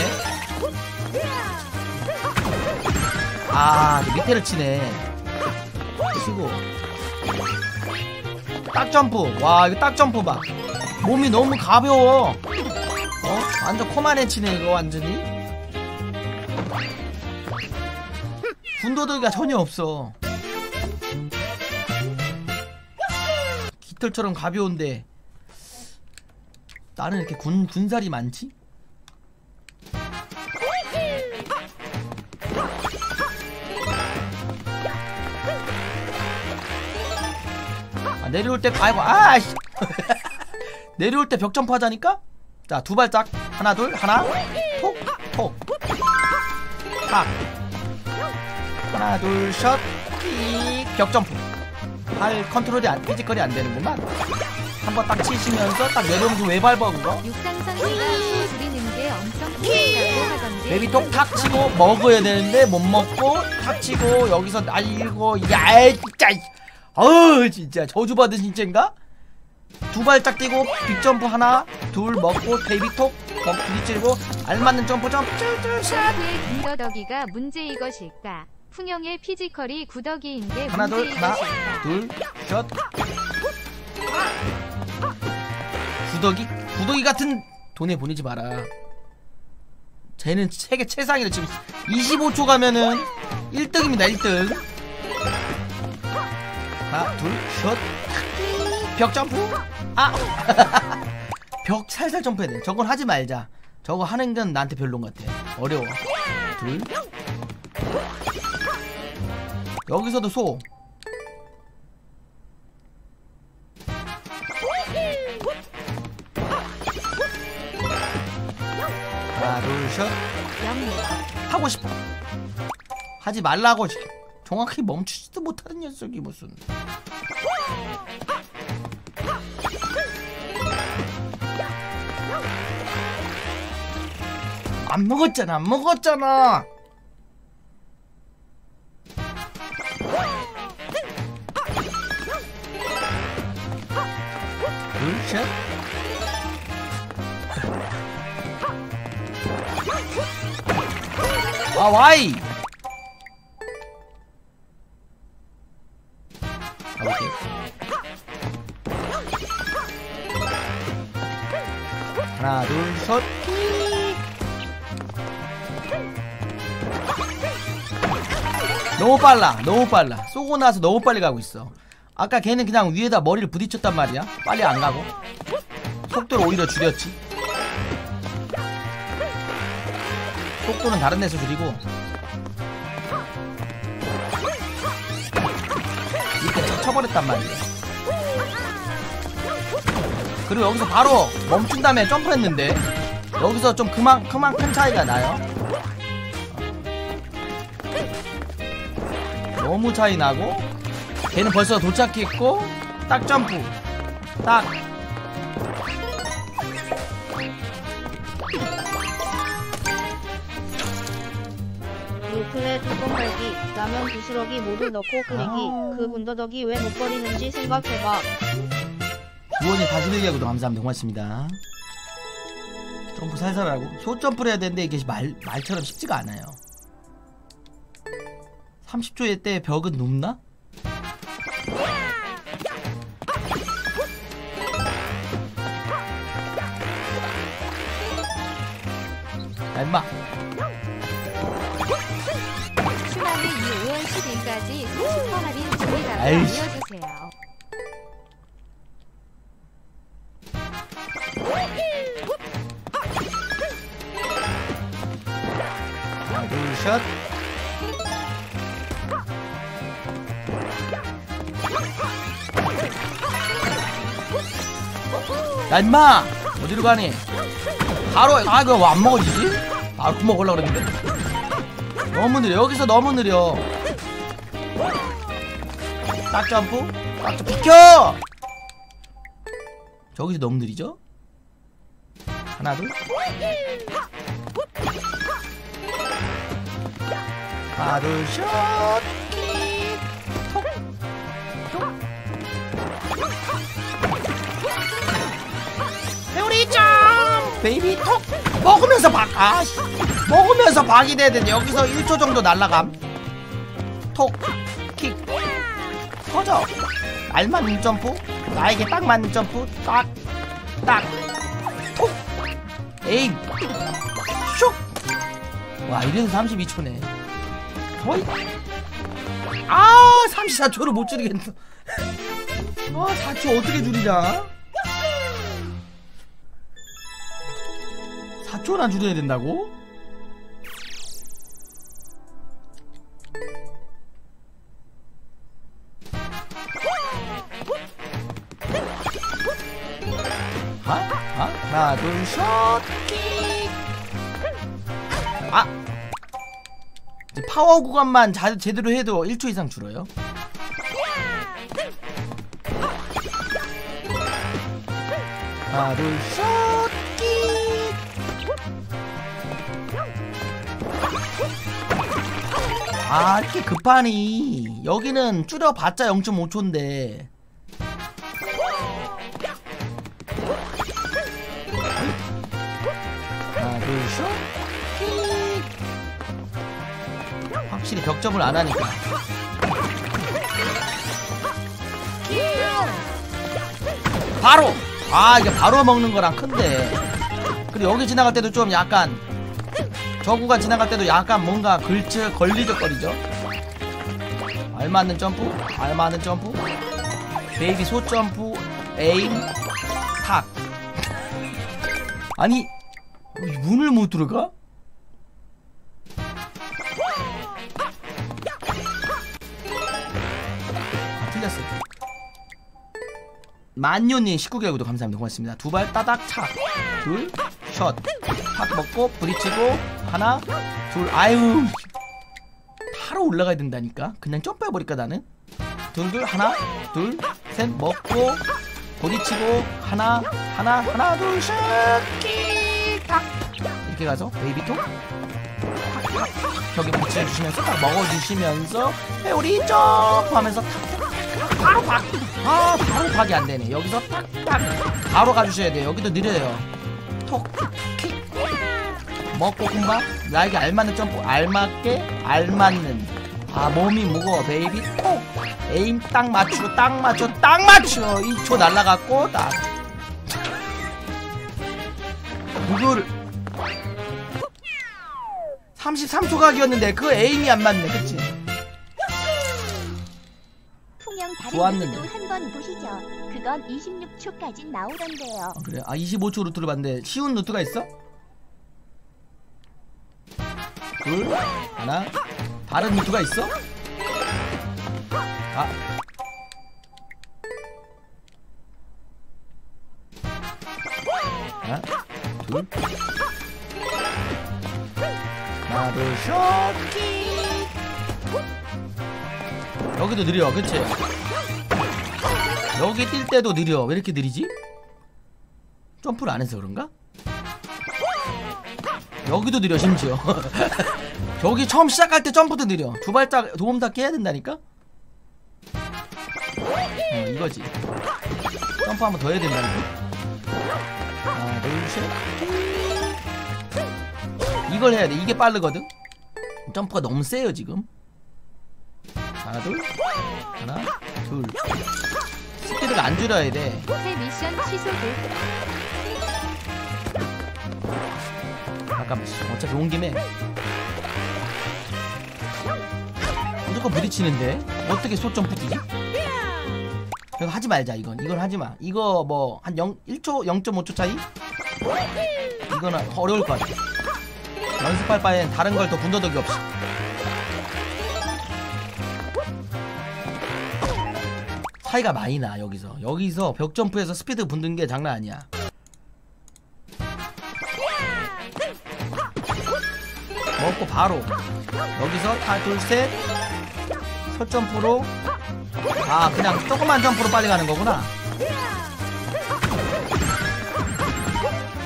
A: 아 밑에를 치네. 치고. 딱 점프. 와 이거 딱 점프 봐. 몸이 너무 가벼워. 어? 완전 코만에 치네 이거 완전히. 군더더기가 전혀 없어. 깃털처럼 가벼운데 나는 이렇게 군 군살이 많지? 아, 내려올 때 아이고 아씨. *laughs* 내려올 때 벽 점프 하자니까? 자 두 발짝. 하나 둘 하나. 톡톡. 탁. 하나 둘샷 점프. 발 컨트롤이 안 삐직거리 안 되는구만 한번 딱 치시면서 딱 내려오면서 왜 밟아 그거
B: 육상 선수가 소 부리는 게 엄청 힘들다고 하던데.
A: 베비톡 탁 치고 먹어야 되는데 못 먹고 탁 치고 여기서 날리고 야 진짜 어우 진짜 저주받은 신체인가? 두 발짝 뛰고 빅점프 하나 둘 먹고 베이비톡 먹 부딪히고 알맞는 점프 점프 쭈쭈샷
B: 의 군더더기가 문제 이것일까? 풍영의 피지컬이 구더기인 게
A: 하나 둘 하나? 둘샷 구더기 구더기 같은 돈에 보내지 마라. 쟤는 세계 최상위를 지금 25초 가면은 1등입니다 1등. 하나 둘샷벽 점프. *laughs* 아 벽 살살 점프해야 돼. 저건 하지 말자. 저거 하는 건 나한테 별론 것 같아. 어려워. 둘. 여기서도 소 둘셋
B: 영리.
A: 하고 싶어. 하지 말라고 지- 정확히 멈추지도 못하는 녀석이 무슨. 안 먹었잖아 안 먹었잖아. 둘셋 아 와이. 가볼게요. 하나 둘셋. 너무 빨라 너무 빨라. 쏘고 나서 너무 빨리 가고 있어. 아까 걔는 그냥 위에다 머리를 부딪혔단 말이야. 빨리 안 가고. 속도를 오히려 줄였지 속도는 다른 데서 줄이고. 이렇게 쳐- 쳐버렸단 말이야 그리고 여기서 바로 멈춘 다음에 점프했는데 여기서 좀 그만 그만 큰 차이가 나요. 너무 차이 나고 걔는 벌써 도착했고 딱 점프. 딱
G: 플레 뚜껑 갈기, 라면 부스러기 모두 넣고 끓이기.
A: 아.
G: 그 군더더기 왜 못 버리는지 생각해봐.
A: 구원이 다시 늘기하고도 감사합니다 고맙습니다 점프 살살 하고 소 점프를 해야 되는데 이게 말, 말처럼 쉽지가 않아요 30초에 때 벽은 눕나? 임마 아이씨.
B: 알려주세요.
A: 하나 둘셋 야 임마 어디로 가니 바로 아 이거 안 먹어지지? 바로 먹으려고 그랬는데 너무 느려 여기서 너무 느려 딱 점프 딱 점프 비켜! 저기서 너무 느리죠? 하나 둘. 하나 둘셋 회오리 점 baby talk! 먹으면서 박 아, 씨. 먹으면서 박이 되는데 여기서 1초 정도 날라감. 톡킥 터져. 알맞는 점프 나에게 딱 맞는 점프 딱딱톡 에임. 슉와 이래서 32초네. 거의. 아 34초를 못 줄이겠어 *laughs* 아 4초 어떻게 줄이냐? 4초나 줄여야 된다고? 아, 파워 구간만 자, 제대로 해도 1초 이상 줄어요. 하나, 둘, 셋, 킥. 아, 이렇게 급하니. 여기는 줄여봤자 0.5초인데. 킥. 확실히 벽점을 안 하니까. 바로! 아, 이게 바로 먹는 거랑 큰데. 그리고 여기 지나갈 때도 좀 약간 저 구간 지나갈 때도 약간 뭔가 걸쳐 걸리적거리죠. 알맞는 점프, 알맞는 점프, baby 소 점프, aim, 탁. 아니 이 문을 못 들어가? 만요님 19개월 구독 감사합니다. 고맙습니다. 두 발 따닥 착, 둘, 샷, 탁 먹고 부딪히고 하나, 둘, 아유, 타러 올라가야 된다니까. 그냥 점프해버릴까 나는? 둘둘. 하나, 둘, 셋. 먹고 부딪히고 하나, 하나, 하나, 둘, 셋, 킥, 탁 이렇게 가서 베이비통 벽에 붙여주시면서 딱 먹어주시면서 회오리 점프하면서 탁 바로 박! 아 바로 박이 안 되네. 여기서 탁탁 바로 가주셔야 돼요. 여기도 느려요. 톡, 킥. 먹고 금방 나에게 알맞는 점프, 알맞게 알맞는. 아 몸이 무거워 baby talk. Aim 딱 맞추고 딱 맞춰 딱 맞춰 2초 날라갔고 딱. 그거를 33초 각이었는데 그 에임이 안 맞네, 그치?
D: 다른
A: 좋았는데.
D: 한번 보시죠. 그건 26초까지 나오던데요.
A: 아, 그래? 아 25초 루트를 봤는데 쉬운 루트가 있어? 둘 하나 다른 루트가 있어? 아 하나 둘 하나 둘 쇼키 여기도 느려 그치? 여기 뛸 때도 느려. 왜 이렇게 느리지? 점프를 안 해서 그런가? 여기도 느려 심지어. *laughs* 저기 처음 시작할 때 점프도 느려. 두 발짝 도움 닫기 해야 된다니까? 어 이거지. 점프 한번 더 해야 된다니까? 하나 둘셋. 이걸 해야 돼. 이게 빠르거든? 점프가 너무 세요 지금 하나 둘. 하나 둘. 스피드가 안 줄여야 돼.
B: 새 미션 취소됐.
A: 잠깐만 씨. 어차피 온 김에. 무조건 부딪히는데? 어떻게 소점프 뛰지? 이거 하지 말자 이건. 이건 하지 마. 이거 뭐한0 1초 0.5초 차이? 이거는 어려울 것 같아. 연습할 바엔 다른 걸더 군더더기 없이 차이가 많이 나 여기서. 여기서 벽 점프에서 스피드 붙는 게 장난 아니야. 먹고 바로. 여기서 하나 둘셋. 설점프로. 아 그냥 조그만 점프로 빨리 가는 거구나.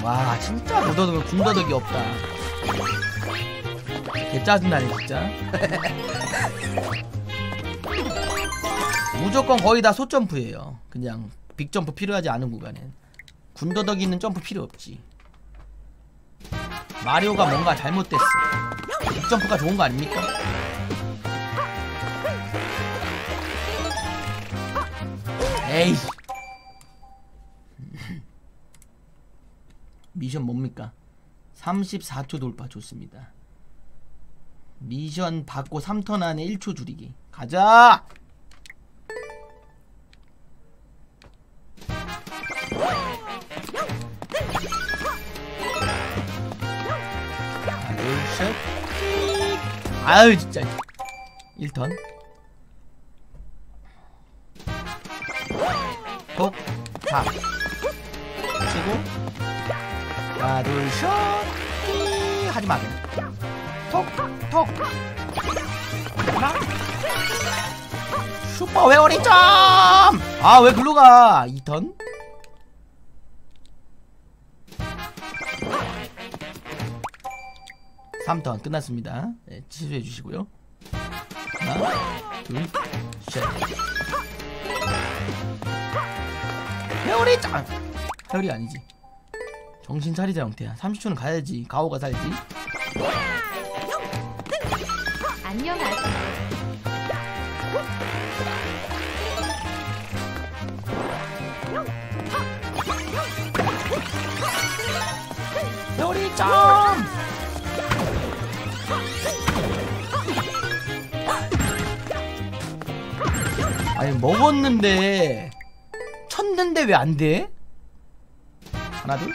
A: 와 진짜 무더덕 군더덕이 없다. 개 짜증나네 진짜 *laughs* 무조건 거의 다 소점프예요. 그냥 빅점프 필요하지 않은 구간엔. 군더덕이 있는 점프 필요 없지. 마리오가 뭔가 잘못됐어. 빅점프가 좋은 거 아닙니까? 에이. *laughs* 미션 뭡니까? 34초 돌파. 좋습니다. 미션 받고 3턴 안에 1초 줄이기. 가자! 아유 진짜. 1턴. 톡, 탁 치고. 하나 둘셋 하지마 톡, 톡. 하나. 슈퍼 회오리 점! 아왜 글로 가? 2턴 삼턴 끝났습니다. 네, 취소해 주시고요. 하나, 둘, 셋. 회오리 짱! 회오리 아니지. 정신 차리자 형태야. 30초는 가야지. 가오가 살지.
B: 안녕 아직
A: 회오리 짱! 아니 먹었는데 쳤는데 왜 안 돼? 하나 둘.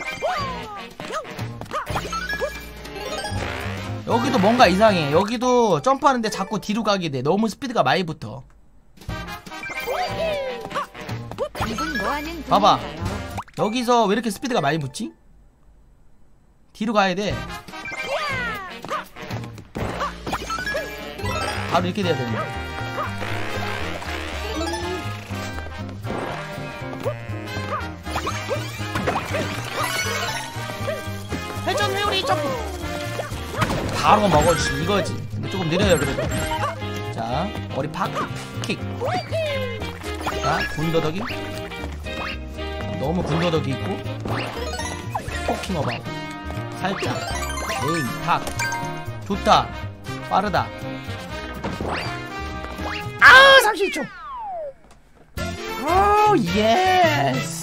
A: 여기도 뭔가 이상해. 여기도 점프하는데 자꾸 뒤로 가게 돼. 너무 스피드가 많이 붙어.
B: 뭐하는
A: 봐봐. 여기서 왜 이렇게 스피드가 많이 붙지? 뒤로 가야 돼. 바로 이렇게 돼야 되는데 바로 먹어주지 이거지. 조금 느려요 그래도. 자 머리 팍킥. 자 군더더기. 너무 군더더기 있고. talking about 살짝. aim 탁 좋다. 빠르다. 아 32초. oh yes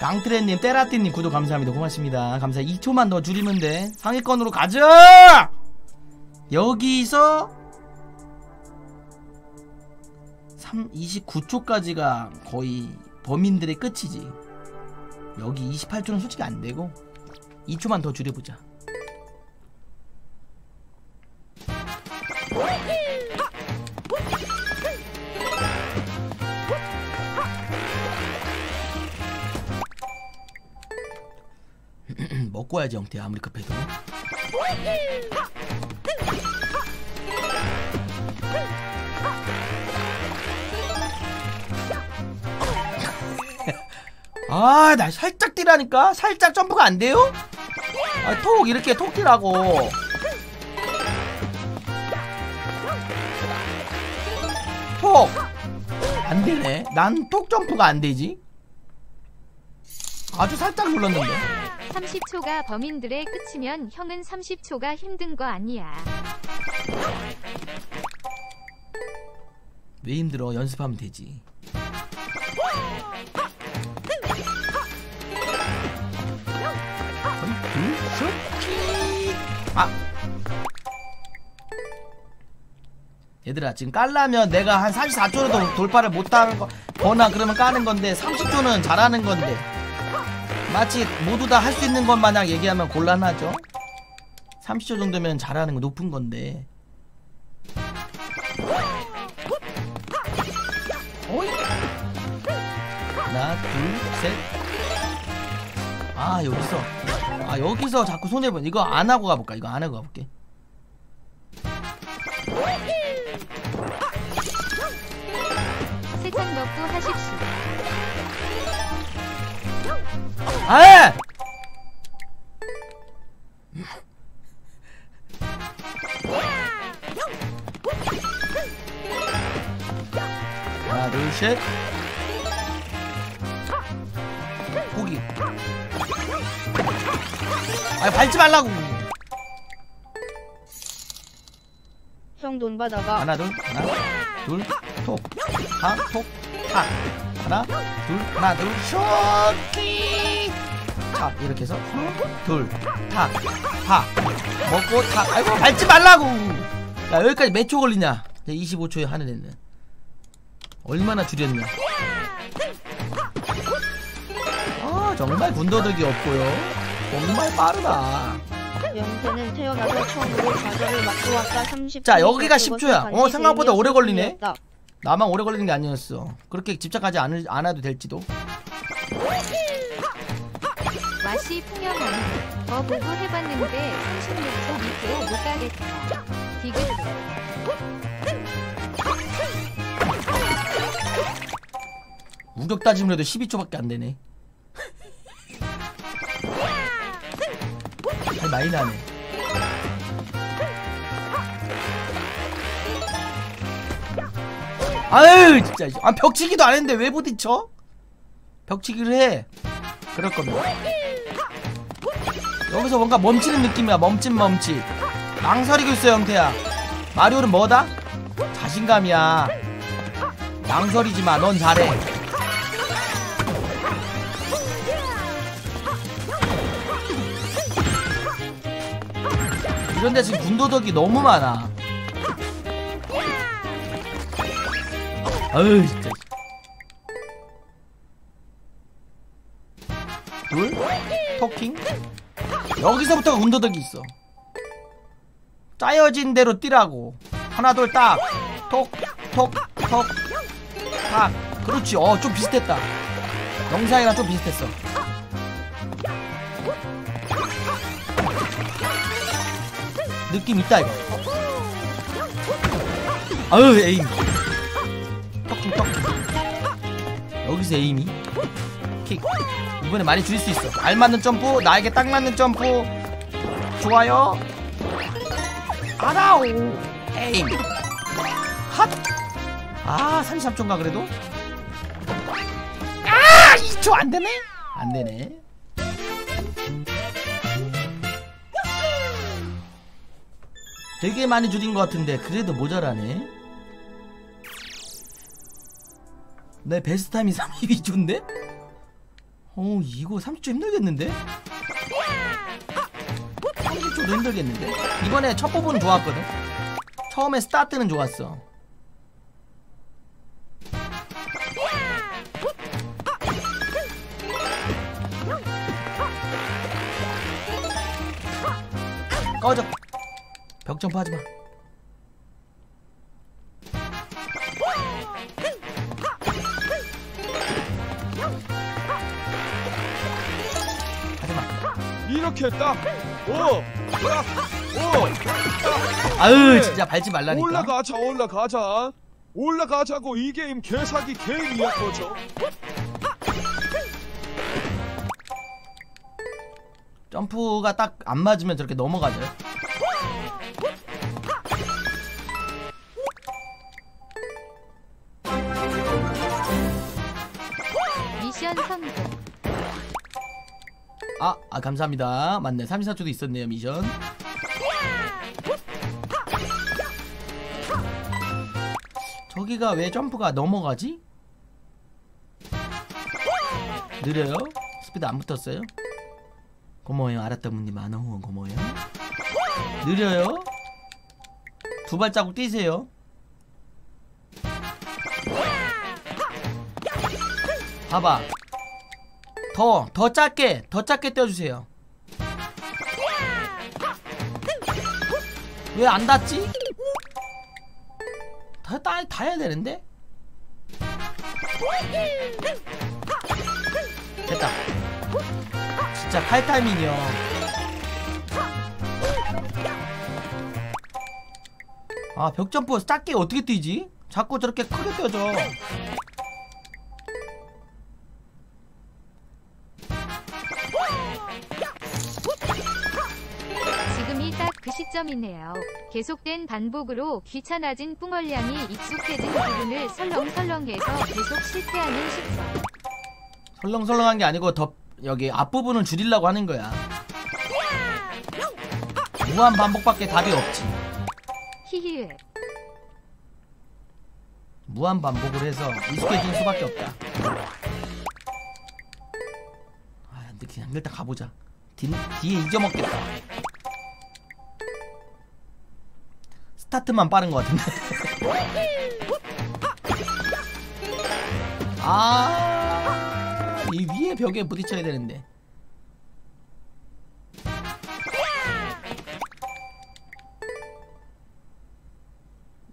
A: 강트레님 때라띠님 구독 감사합니다. 고맙습니다. 감사. 2초만 더 줄이면 돼. 상위권으로 가자! 여기서 3, 29초까지가 거의 범인들의 끝이지. 여기 28초는 솔직히 안 되고 2초만 더 줄여보자 *clears throat* 먹고 와야지 형태 아무리 급해도 *laughs* 아, 나 살짝 뛰라니까? 살짝 점프가 안 돼요? 아, 톡, 이렇게 톡 뛰라고. 톡! 안 되네. 난 톡 점프가 안 되지? 아주 살짝 눌렀는데.
B: 30초가 범인들의 끝이면 형은 30초가 힘든 거 아니야.
A: 왜 힘들어? 연습하면 되지. 아 얘들아 지금 깔라면 내가 한 44초로도 돌파를 못하는 거 거나 그러면 까는 건데 30초는 잘하는 건데 마치 모두 다 할 수 있는 것 마냥 얘기하면 곤란하죠? 30초 정도면 잘하는 거 높은 건데. 하나 둘셋아 여기서. 아 여기서 자꾸 손해보 이거 안 하고 가볼까? 이거 안 하고 가볼게.
B: 세상 먹고 하십시오.
A: 아! 하나 둘셋 고기 아 밟지 말라고
G: 형 돈 받아가.
A: 하나 둘 하나 둘톡하톡하 하나 둘 하나 둘 쇼키 자 이렇게 해서 둘타하 먹고 타 아이고 밟지 말라고! 야 여기까지 몇 초 걸리냐? 25초에 하는 애는. 얼마나 줄였냐? 아 정말 군더더기 없고요. 정말 빠르다.
G: 영태는 태어나서 처음으로 과자를 맞고 왔다. 30.
A: 자, 여기가 10초 야. 어, 생각보다 오래 걸리네. 나만 오래 걸리는 게 아니었어. 그렇게 집착하지 않을, 않아도 될지도
B: 맛이 풍요하네. 더 보고 해봤는데 36초 밑으로 못 가겠다. 디귿.
A: 우격 따짐을 해도 12초밖에 안 되네. 잘 많이 나네. 아유 진짜 아 벽치기도 안 했는데 왜 부딪혀? 벽치기를 해. 그럴 겁니다. 여기서 뭔가 멈추는 느낌이야. 멈칫 멈칫. 망설이고 있어 형태야. 마리오는 뭐다? 자신감이야. 망설이지 마. 넌 잘해. 이런데 지금 군도덕이 너무 많아. 아유 진짜. 둘 토킹 여기서부터 군도덕이 있어. 짜여진 대로 뛰라고. 하나 둘 딱. 톡 톡 톡. 딱. 그렇지. 어 좀 비슷했다. 영상이랑 좀 비슷했어. 느낌 있다 이거. 아유 aim. Talking. 여기서 aim이. 킥. 이번에 많이 줄일 수 있어. 알맞는 점프, 나에게 딱 맞는 점프. 좋아요. 아라오. aim. 핫. 아 33초인가 그래도? 아 2초 안 되네? 안 되네. 되게 많이 줄인 것 같은데 그래도 모자라네 내 베스트 타임이 *laughs* 32초인데? 어 이거 30초 힘들겠는데? 30초도 힘들겠는데? 이번에 첫 부분은 좋았거든? 처음에 스타트는 좋았어 꺼져 벽 점프 하지마 하지마
H: 이렇게 딱 오! 딱! 오!
A: 아유 진짜 밟지 말라니까
H: 올라가자 올라가자 올라가자고 이 게임 개사기 게임이야 거죠
A: 점프가 딱 안 맞으면 저렇게 넘어가죠
B: 미션 성공.
A: 아, 아 감사합니다. 맞네. 34초도 있었네요 미션. 저기가 왜 점프가 넘어가지? 느려요? 스피드 안 붙었어요? 고마워요. 알았다 문님 만원 후원 고마워요. 느려요? 두 발자국 뛰세요. 봐봐 더더 짧게 더 짧게 떼어주세요 왜 안 닿지? 다, 다, 다 해야 되는데? 됐다 진짜 칼 타이밍이요 아 벽점프 작게 어떻게 뛰지? 자꾸 저렇게 크게 뛰어져
B: 그 시점이네요. 계속된 반복으로 귀찮아진 뿡얼량이 익숙해진 부분을 설렁설렁해서 계속 실패하는 시점.
A: 설렁설렁한 게 아니고 더 여기 앞부분을 줄이려고 하는 거야 무한 반복밖에 답이 없지
B: 히히히.
A: 무한 반복을 해서 익숙해질 수밖에 없다. 아, 근데 그냥 일단 가보자. 뒤, 뒤에 잊어먹겠다. 스타트만 빠른 것 같은데. 아, 이 위에 벽에 부딪혀야 되는데.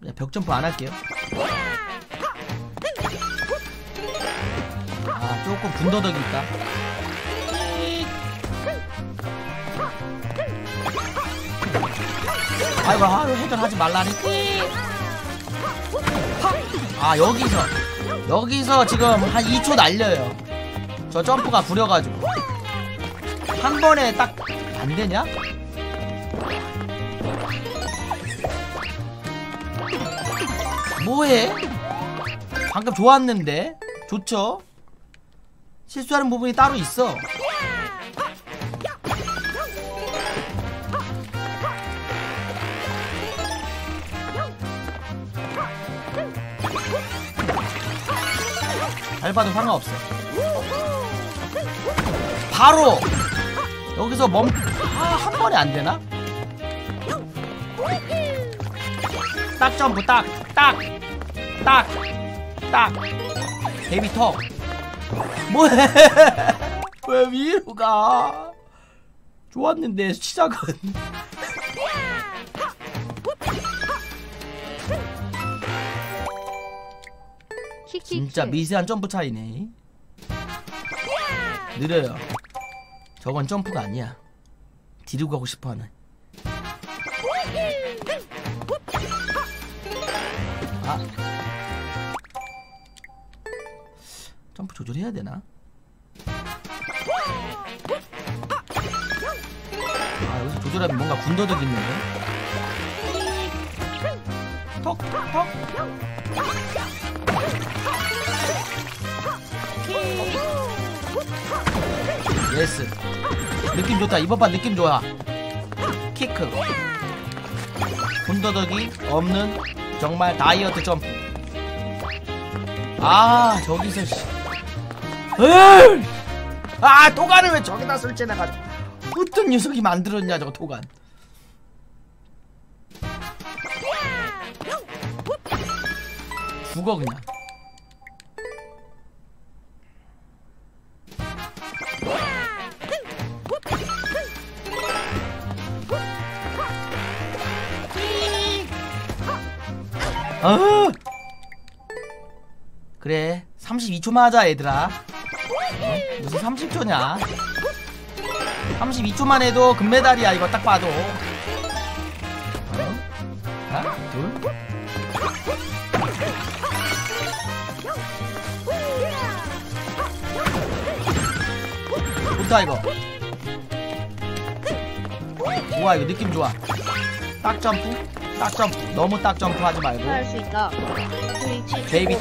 A: 네, 벽 점프 안 할게요. 아 조금 군더더기 있다. 아이고 아유 회전하지 말라니. 아 여기서 여기서 지금 한 2초 날려요. 저 점프가 구려가지고 한 번에 딱 안 되냐? 뭐해? 방금 좋았는데 좋죠? 실수하는 부분이 따로 있어 밟아도 상관없어 바로 여기서 멈... 아, 한 번에 안 되나? 딱 점프 딱! 딱! 딱! 딱! 데뷔 턱! 뭐해? *laughs* 왜 위로 가? 좋았는데 시작은 진짜 미세한 점프 차이네 느려요 저건 점프가 아니야 뒤로 가고 싶어하는 아 점프 조절해야 되나? 아 여기서 조절하면 뭔가 군더더기 있는데 톡! 톡! yes. 느낌 좋다. 이번 판 느낌 좋아. 키크. 군더더기 없는 정말 다이어트 점프 아 저기서 씨. 아 도간을 왜 저기다 설치해놔가지고 어떤 녀석이 만들었냐 저거 도간. 죽어 그냥 아! 그래 32초만 하자 얘들아. 어? 무슨 30초냐? 32초만 해도 금메달이야 이거 딱 봐도. 어? 하나 둘? 좋다 이거. 좋아 이거 느낌 좋아. 딱 점프 딱 점프 너무 딱 점프 하지 말고
G: 할 수 있다. baby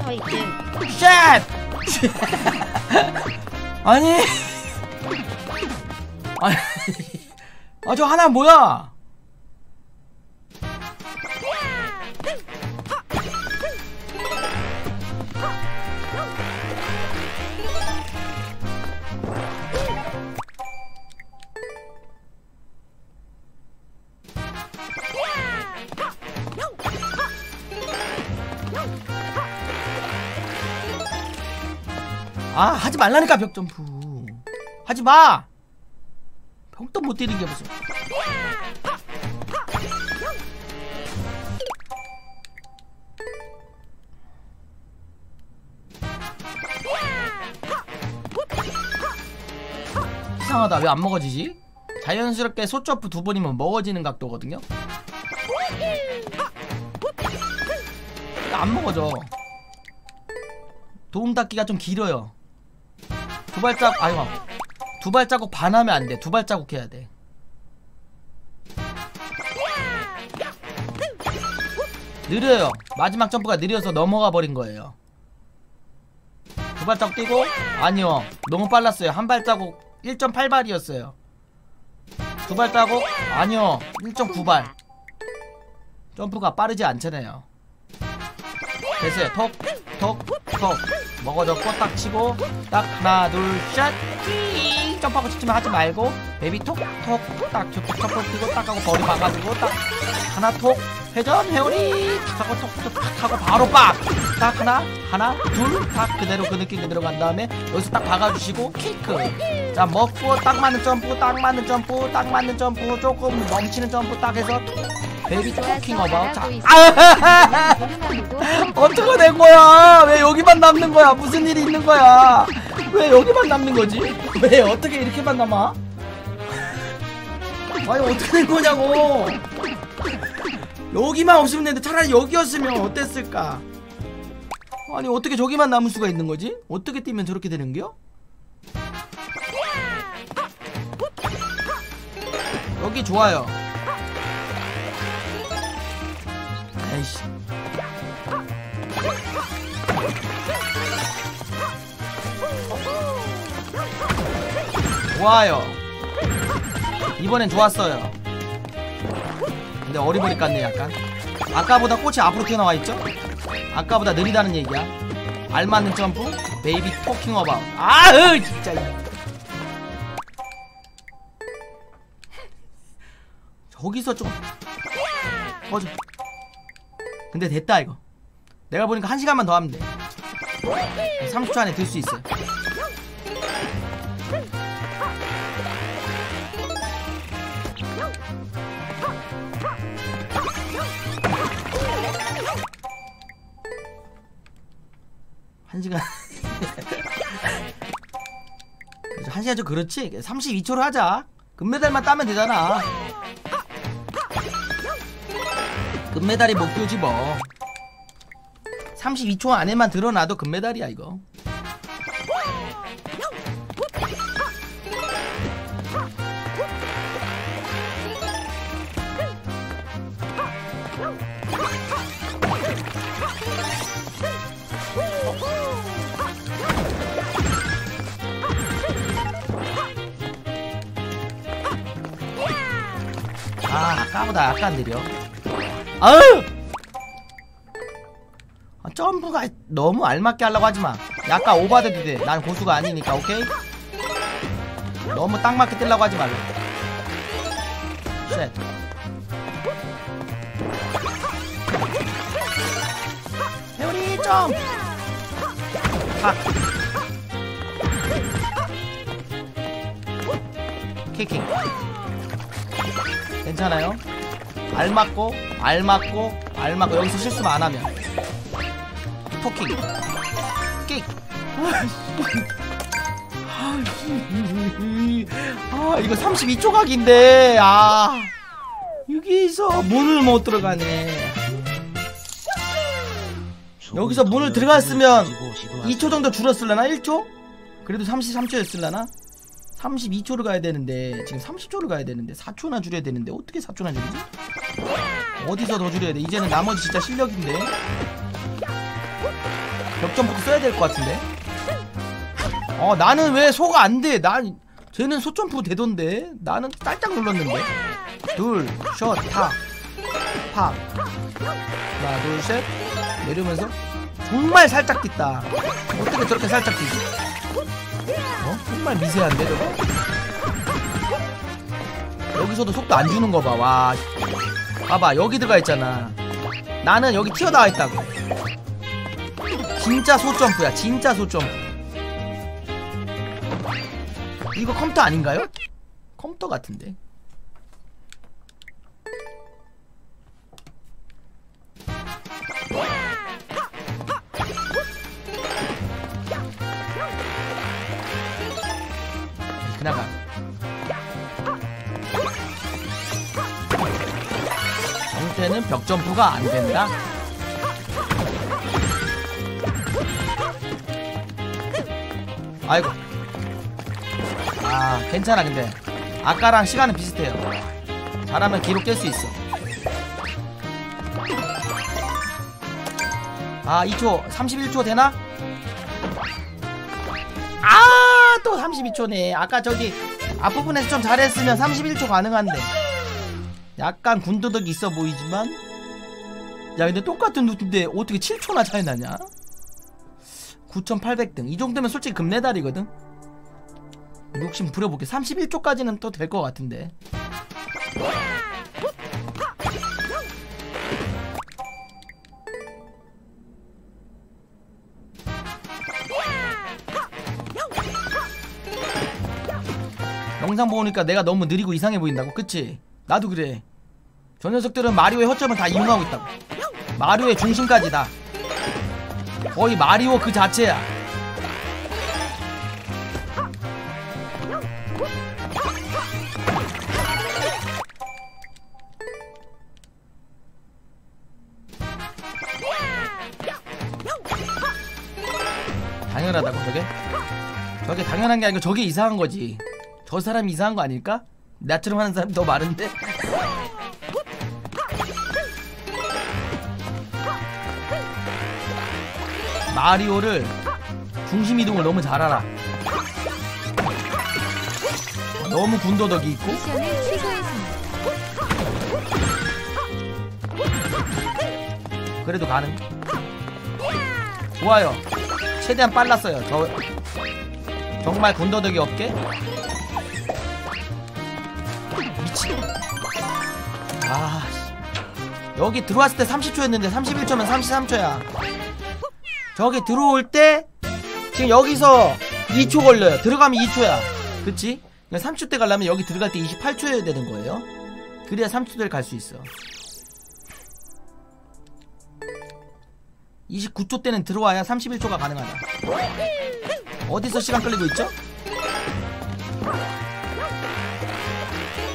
G: 화이팅.
A: shit! 아니 아니 아 저 하나 뭐야 아 하지 말라니까 벽점프. 하지 마! 벽도 못 때리는 게 무슨. 이상하다. 왜 안 먹어지지? 자연스럽게 소점프 두 번이면 먹어지는 각도거든요? 안 먹어져. 도움 닫기가 좀 길어요 두 발짝 아이고 두 발자국 반 하면 안 돼. 두 발자국 해야 돼. 느려요. 마지막 점프가 느려서 넘어가 버린 거예요. 두 발자국 뛰고 아니요. 너무 빨랐어요. 한 발자국 1.8발이었어요. 두 발자국 아니요. 1.9발. 점프가 빠르지 않잖아요. 됐어요. 톡, 톡, 톡. 먹어졌고 딱 치고 딱 하나 둘셋. 점프하고 찍지만 하지 말고 베이비 톡톡딱 점프 뛰고 딱 하고 버리 봐가지고 딱 하나 톡. 회전 회오리. 탁 하고 톡톡 하고 바로 빡딱 하나 하나 둘 딱 그대로 그 느낌 그대로 간 다음에 여기서 딱 박아주시고 킥크 자 먹고 딱 맞는 점프 딱 맞는 점프 딱 맞는 점프. 조금 넘치는 점프 딱 해서 톡 baby talking about 자 아! *laughs* 어떻게 된 거야? 왜 여기만 남는 거야? 무슨 일이 있는 거야? 왜 여기만 남는 거지? 왜 어떻게 이렇게만 남아? *laughs* 아니 어떻게 된 거냐고? 여기만 없으면 되는데 차라리 여기였으면 어땠을까? 아니 어떻게 저기만 남을 수가 있는 거지? 어떻게 뛰면 저렇게 되는겨? 여기 좋아요. 좋아요. 이번엔 좋았어요. 근데 어리버리 같네 약간. 아까보다 꽃이 앞으로 튀어나와 있죠? 아까보다 느리다는 얘기야. 알맞는 점프, baby talking about. 아으 진짜. 저기서 좀 꺼져. 근데 됐다 이거. 내가 보니까 한 시간만 더 하면 돼. 30초 안에 들 수 있어요. 한 시간. *laughs* 한 시간 좀 그렇지? 32초로 하자. 금메달만 따면 되잖아. 금메달이 목표지 뭐. 32초 안에만 드러나도 금메달이야 이거. 아 아까보다 약간 느려 아으 아, 점프가 너무 알맞게 하려고 하지마. 약간 오버돼도 돼난 고수가 아니니까 오케이? 너무 딱 맞게 뛰려고 하지 말라 shit 회오리 점! 팍. 키킹 괜찮아요? 알 맞고 알 맞고 알 맞고. 여기서 실수만 안 하면. 토킹. 킥. 아 이거 32초 각인데. 아. 여기서 문을 못 들어가네. 여기서 문을 들어갔으면 2초 정도 줄었을라나? 1초? 그래도 33초였을라나? 32초를 가야 되는데 지금 30초를 가야 되는데 4초나 줄여야 되는데 어떻게 4초나 줄이지? 어디서 더 줄여야 돼? 이제는 나머지 진짜 실력인데. 격전부터 써야 될 것 같은데. 어 나는 왜 소가 안 돼? 난 쟤는 소점프 되던데. 나는 딸딱 눌렀는데. 둘샷타팍 하나 둘 셋. 내리면서. 정말 살짝 뛴다. 어떻게 저렇게 살짝 뛰지? 어? 정말 미세한데 저거? 여기서도 속도 안 주는 거 봐. 와. 봐봐 여기 들어가 있잖아. 나는 여기 튀어나와 있다고. 진짜 소점프야 진짜 소점프 이거 컴퓨터 아닌가요? 컴퓨터 같은데 정태는 벽점프가 안 된다. 아이고. 아 괜찮아 근데. 아까랑 시간은 비슷해요. 잘하면 기록 깰 수 있어. 아 2초 31초 되나? 아 또 32초네. 아까 저기 앞부분에서 좀 잘했으면 31초 가능한데 약간 군더더기 있어 보이지만. 야 근데 똑같은 루트인데 어떻게 7초나 차이 나냐? 9,800등. 이 정도면 솔직히 금메달이거든. 욕심 부려볼게. 31초까지는 또 될 것 같은데. 영상 보니까 내가 너무 느리고 이상해 보인다고. 그치? 나도 그래. 저 녀석들은 마리오의 허점을 다 이용하고 있다고. 마리오의 중심까지 다. 거의 마리오 그 자체야. 당연하다고 저게? 저게 당연한 게 아니고 저게 이상한 거지. 저 사람이 이상한 거 아닐까? 나처럼 하는 사람이 더 많은데? 마리오를 중심 이동을 너무 잘 알아. 너무 군더더기 있고. 그래도 가능. 좋아요. 최대한 빨랐어요. 저 정말 군더더기 없게 아 씨. 여기 들어왔을 때 30초였는데 31초면 33초야 저기 들어올 때 지금 여기서 2초 걸려요 들어가면 2초야 그치? 30초 때 가려면 여기 들어갈 때 28초여야 되는 거예요 그래야 30초를 갈 수 있어 29초 때는 들어와야 31초가 가능하다. 어디서 시간 끌리고 있죠?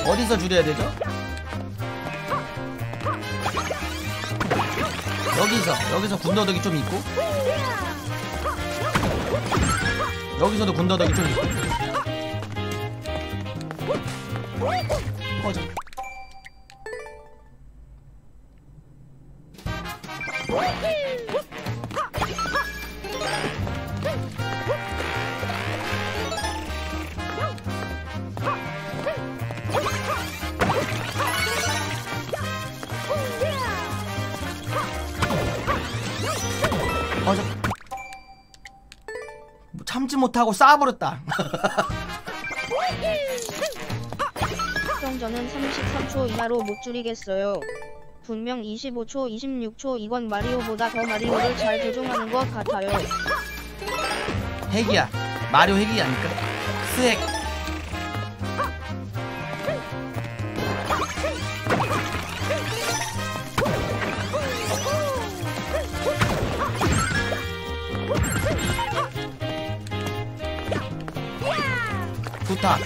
A: 어디서 줄여야 되죠? 여기서 여기서 군더더기 좀 있고. 여기서도 군더더기 좀 있고. 꺼져 못하고
G: 형 저는 33초 이하로 못 줄이겠어요. 분명 25초, 26초 이건 마리오보다 더 마리오를 잘 조종하는 것 같아요.
A: 핵이야 마리오 핵이 아닐까? 스핵 좋다.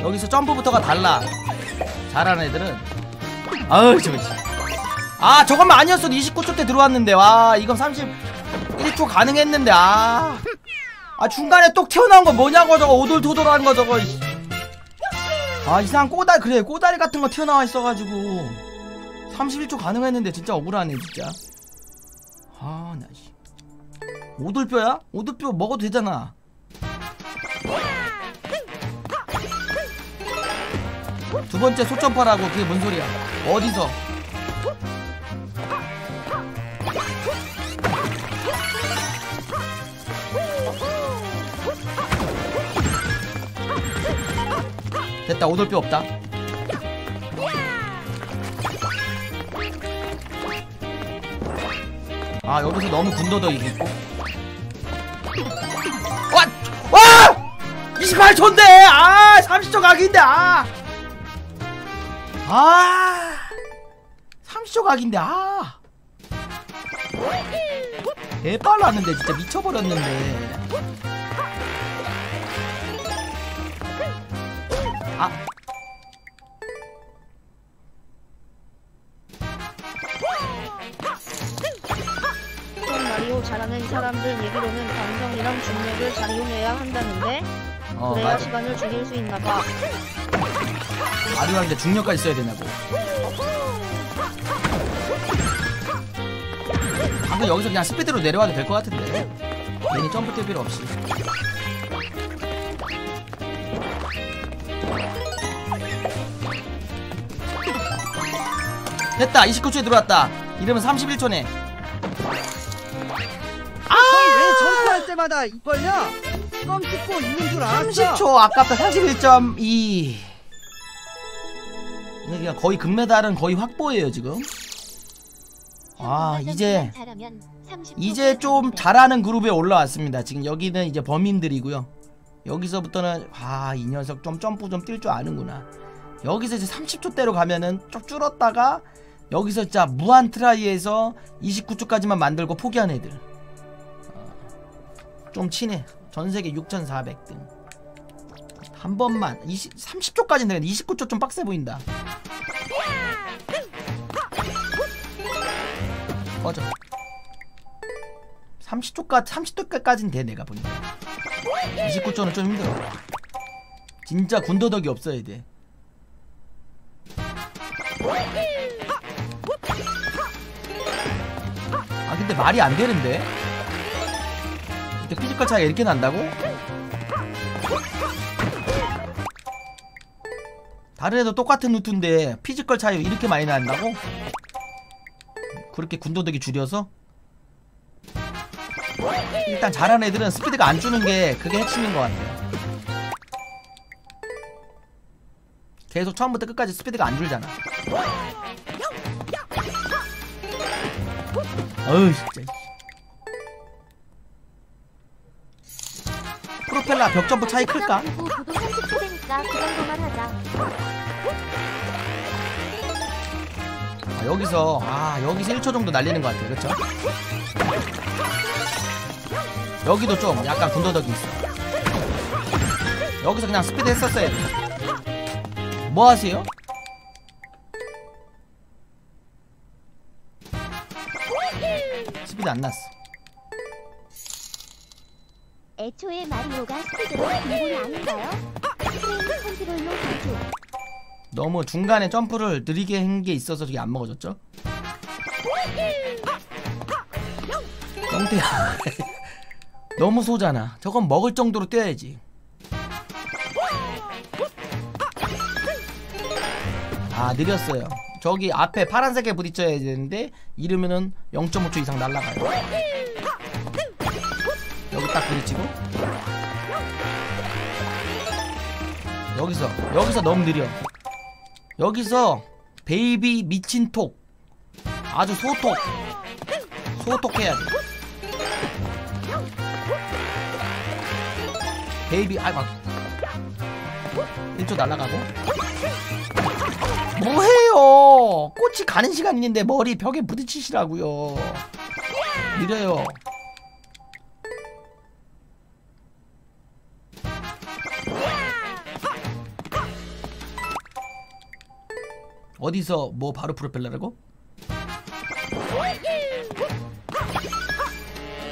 A: 여기서 점프부터가 달라. 잘하는 애들은. 아유 저거. 아 저것만 아니었어도 29초 때 들어왔는데. 와 이건 31초 가능했는데. 아, 아 중간에 똑 튀어나온 거 뭐냐고 저거. 오돌토돌한 거 저거. 아 이상한 꼬다리 그래. 꼬다리 같은 거 튀어나와 있어가지고. 31초 가능했는데 진짜 억울하네 진짜. 아나 씨. 오돌뼈야? 오돌뼈 먹어도 되잖아 두 번째 소점파라고 그게 뭔 소리야 어디서 됐다 오돌뼈 없다 아 여기서 너무 군더더기 있고 와! 와! 28초인데 아 30초 각인데 아! 아 30초 각인데 아. 개빨랐는데 진짜 미쳐버렸는데. 아.
G: 전 마리오 잘하는 사람들 얘기로는 감성이랑 중력을 잘 이용해야 한다는데
A: 어,
G: 그래야
A: 맞아.
G: 시간을 죽일 수 있나봐.
A: 마리오한테 중력까지 써야 되냐고. 방금 여기서 그냥 스피드로 내려와도 될 것 같은데. 괜히 점프 뛸 필요 없이. 됐다. 29초에 들어왔다. 이러면 31초네.
I: 왜 점프할 때마다 이걸려? 껌 찍고 있는 줄 알았어.
A: 30초 아깝다. 31.2 그냥 거의 금메달은 거의 확보예요 지금. 아 이제
D: 잘하면 30초
A: 이제 좀. 잘하는 그룹에 올라왔습니다. 지금 여기는 이제 범인들이고요. 여기서부터는 아 이 녀석 좀 점프 좀 뛸 줄 아는구나. 여기서 이제 30초대로 가면은 좀 줄었다가 여기서 진짜 무한 트라이에서 29초까지만 만들고 포기한 애들. 어, 좀 친해 전세계 6400등. 한 번만 20, 30초까지는 되는데 29초 좀 빡세 보인다. 꺼져. 30초까지 30초까지는 돼 내가 보니까. 29초는 좀 힘들어. 진짜 군더더기 없어야 돼. 아 근데 말이 안 되는데 이렇게 피지컬 차이가 이렇게 난다고? 다른 애도 똑같은 루트인데 피지컬 차이가 이렇게 많이 난다고? 그렇게 군더더기 줄여서? 일단 잘하는 애들은 스피드가 안 주는 게 그게 핵심인 것 같아요 계속 처음부터 끝까지 스피드가 안 줄잖아 어우 진짜 프로펠러 벽점프 차이 클까?
D: 그리고 구도 30초 되니까 그 정도만 하자.
A: 아, 여기서 아 여기서 1초 정도 날리는 것 같아요 그쵸? 여기도 좀 약간 군더더기 있어 여기서 그냥 스피드 했었어야 돼 뭐 하세요? 스피드 안 났어
D: 애초에 마리오가 스피드로 근본이 아닌가요? 프레임 컨트롤로 가죠.
A: 너무 중간에 점프를 느리게 한 게 있어서 저게 안 먹어졌죠? 영태야 *laughs* 너무 소잖아 저건 먹을 정도로 뛰어야지 아 느렸어요 저기 앞에 파란색에 부딪혀야 되는데 이러면은 0.5초 이상 날아가요 여기 딱 부딪히고. 여기서 여기서 너무 느려. 여기서 베이비 미친 톡. 아주 소톡. 소톡 해야 돼. 베이비 아이 막 1초 날라가고. 뭐해요? 꽃이 가는 시간 있는데 머리 벽에 부딪히시라고요. 느려요 어디서 뭐 바로 프로펠러라고?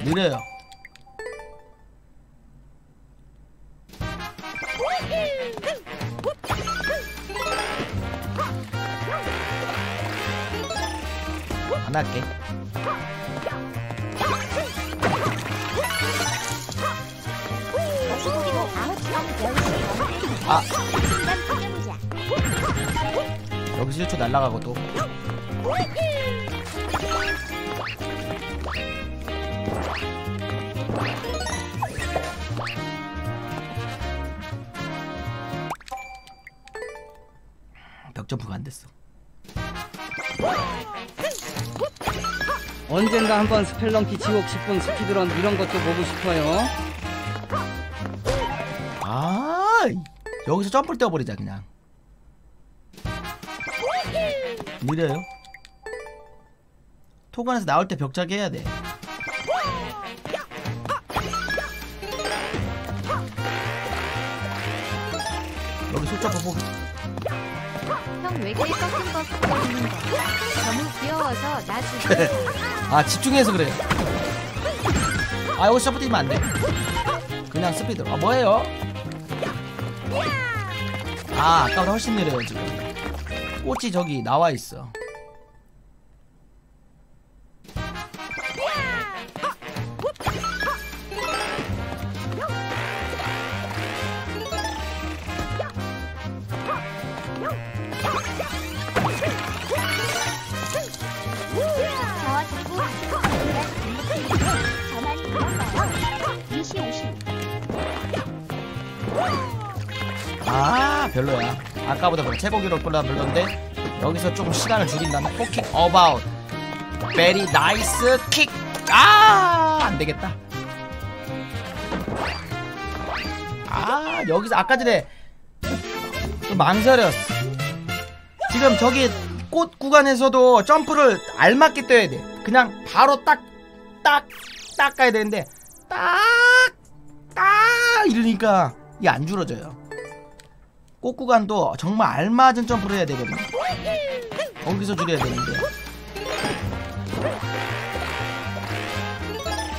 A: 느려요. 안 할게.
D: 아
A: 여기서 1초 날라가고 또. 벽 점프가 안 됐어.
I: 언젠가 한번 스펠런키 지옥 10분 스피드런 이런 것도 보고 싶어요.
A: 아 여기서 점프를 떼어버리자 그냥 느려요? 토관에서 나올 때 벽차기 해야 돼. 여기
B: 형 거? 너무 귀여워서 나 죽여.
A: 아 집중해서 그래요 아 여기 점프 뛰면 안 돼. 그냥 스피드 아 뭐예요? 아 아까보다 훨씬 느려요 지금 꽃이 저기 나와 있어
D: 저와 듣고 저만 그런가요? 2시
A: 50아 별로야 아까보다 별로 최고 기록 보다 별론데 여기서 조금 시간을 줄인다면 포킹 어바웃. 베리 나이스 킥 아 안되겠다. 아 여기서 아까 전에 좀 망설였어. 지금 저기 꽃 구간에서도 점프를 알맞게 떠야 돼. 그냥 바로 딱 딱 딱 가야 되는데 딱 딱 이러니까 이게 안 줄어져요 꽃 구간도 정말 알맞은 점프를 해야 되거든요. 거기서 줄여야 되는데.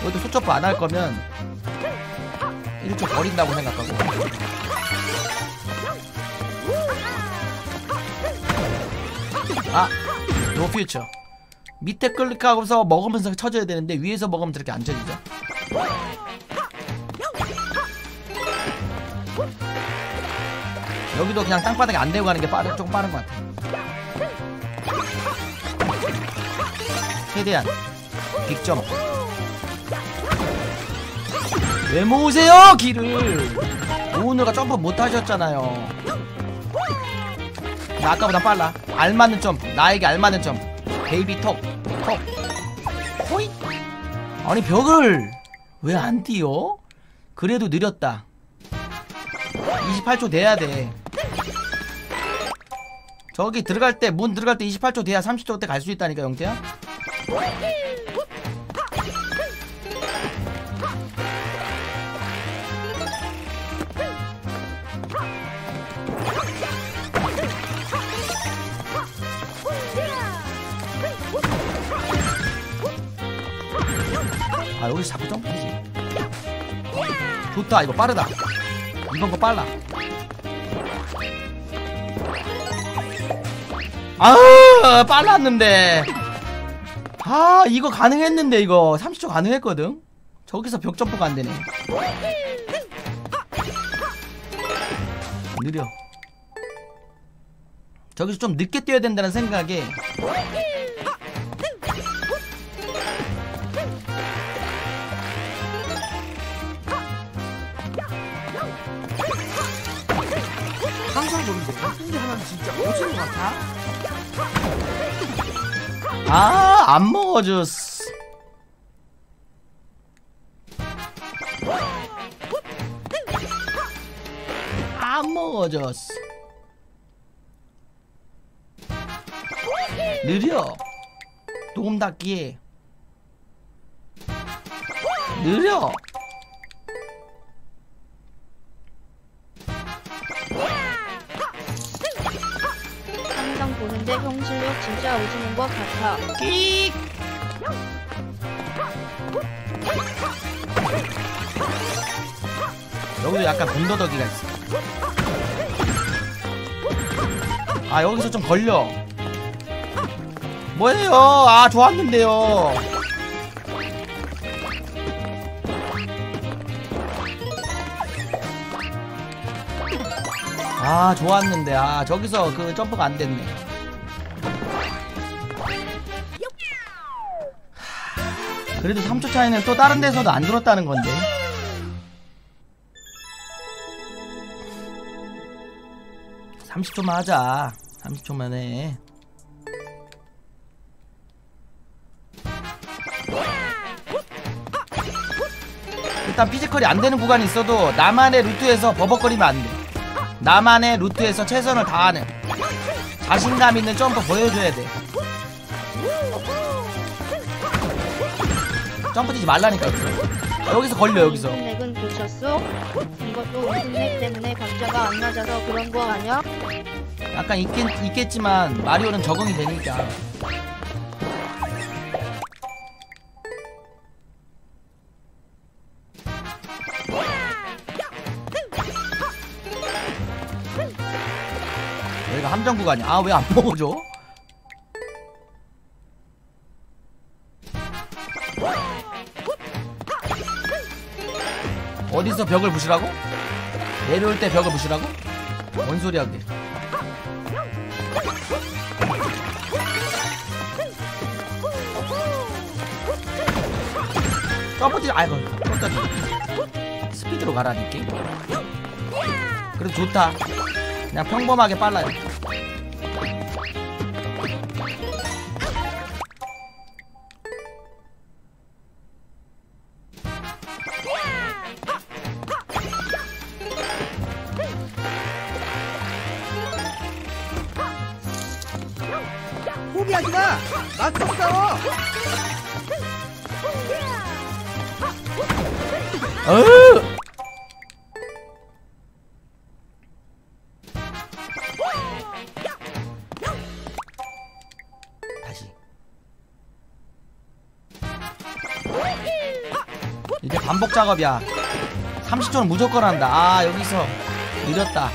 A: 여기도 소점프 안 할 거면 좀 버린다고 생각하고. 아, 노 퓨처. 밑에 클릭하고서 먹으면서 쳐줘야 되는데 위에서 먹으면 저렇게 안 쳐지죠. 여기도 그냥 땅바닥에 안 대고 가는 게 빠른, 조금 빠른 것 같아. 최대한 빅점. 왜 모으세요 길을? 오늘가 점프 못 하셨잖아요. 나 아까보다 빨라. 알맞는 점프. 나에게 알맞는 점프. baby 톡. 톡. 호잇. 아니 벽을 왜 안 뛰어? 그래도 느렸다. 28초 돼야 돼. 저기 들어갈 때 문 들어갈 때 28초 돼야 30초 때 갈 수 있다니까 영태야. 아 여기서 자꾸 점프하지. 좋다 이거 빠르다. 이번 거 빨라. 아 빨랐는데 아 이거 가능했는데 이거 30초 가능했거든 저기서 벽 점프가 안되네 느려 저기서 좀 늦게 뛰어야 된다는 생각에
E: 항상 그런데 승리 하나는 진짜 오지는 것 같아
A: 아 안 먹어줬어. 안 먹어줬어. 느려. 도움 닫기에. 느려
G: 형 실력 진짜 오지는 것 같아.
A: 끽 여기도 약간 군더더기가 있어. 아 여기서 좀 걸려. 뭐예요? 아 좋았는데요. 아 좋았는데. 아 저기서 그 점프가 안 됐네 그래도 3초 차이는 또 다른 데서도 안 들었다는 건데. 30초만 하자. 30초만 해. 일단 피지컬이 안 되는 구간이 있어도 나만의 루트에서 버벅거리면 안 돼. 나만의 루트에서 최선을 다하는 자신감 있는 점프 보여줘야 돼. 점프 뛰지 말라니까. 여기서 걸려 여기서.
G: 넥은 보셨어? 이것도 넥 때문에 박자가 안 맞아서 그런 거 아냐?
A: 약간 있긴 있겠지만 마리오는 적응이 되니까. 여기가 함정 구간이야. 아 왜 안 먹어줘? 어디서 벽을 부시라고? 내려올 때 벽을 부시라고? 뭔 소리야 그게? 점프지 아이고 떴더니 스피드로 가라니까 그래도 좋다 그냥 평범하게 빨라요 작업이야. 30초는 무조건 한다. 아 여기서 느렸다.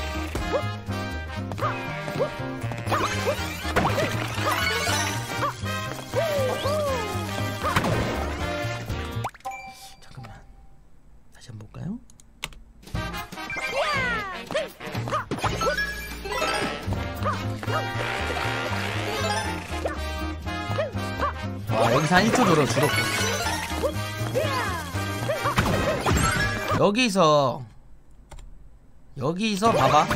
A: 잠깐만. 다시 한번 볼까요? 와 여기서 한 1초 줄어 줄었고 여기서 여기서 봐봐.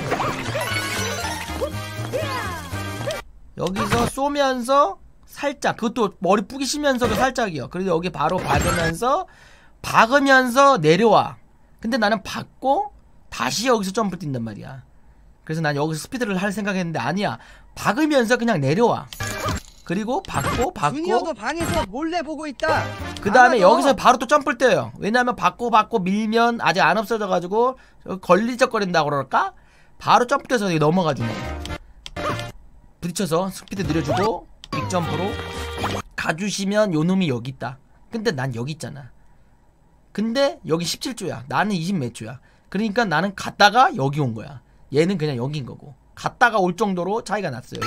A: 여기서 쏘면서 살짝 그것도 머리 뿌기시면서도 살짝이요. 그리고 여기 바로 박으면서 박으면서 내려와. 근데 나는 박고 다시 여기서 점프 뛴단 말이야. 그래서 난 여기서 스피드를 할 생각했는데 아니야. 박으면서 그냥 내려와. 그리고 박고 박고.
I: 주니어도 방에서 몰래 보고 있다.
A: 그 다음에. 여기서 바로 또 점프를 뛰어요. 왜냐면 받고 받고 밀면 아직 안 없어져가지고 걸리적거린다고 그럴까? 바로 점프 뛰어서 여기 넘어가주네. 부딪혀서 스피드 느려주고 빅점프로 가주시면 요 놈이 여기 있다. 근데 난 여기 있잖아. 근데 여기 17조야. 나는 20 몇 조야. 그러니까 나는 갔다가 여기 온 거야. 얘는 그냥 여기인 거고. 갔다가 올 정도로 차이가 났어요.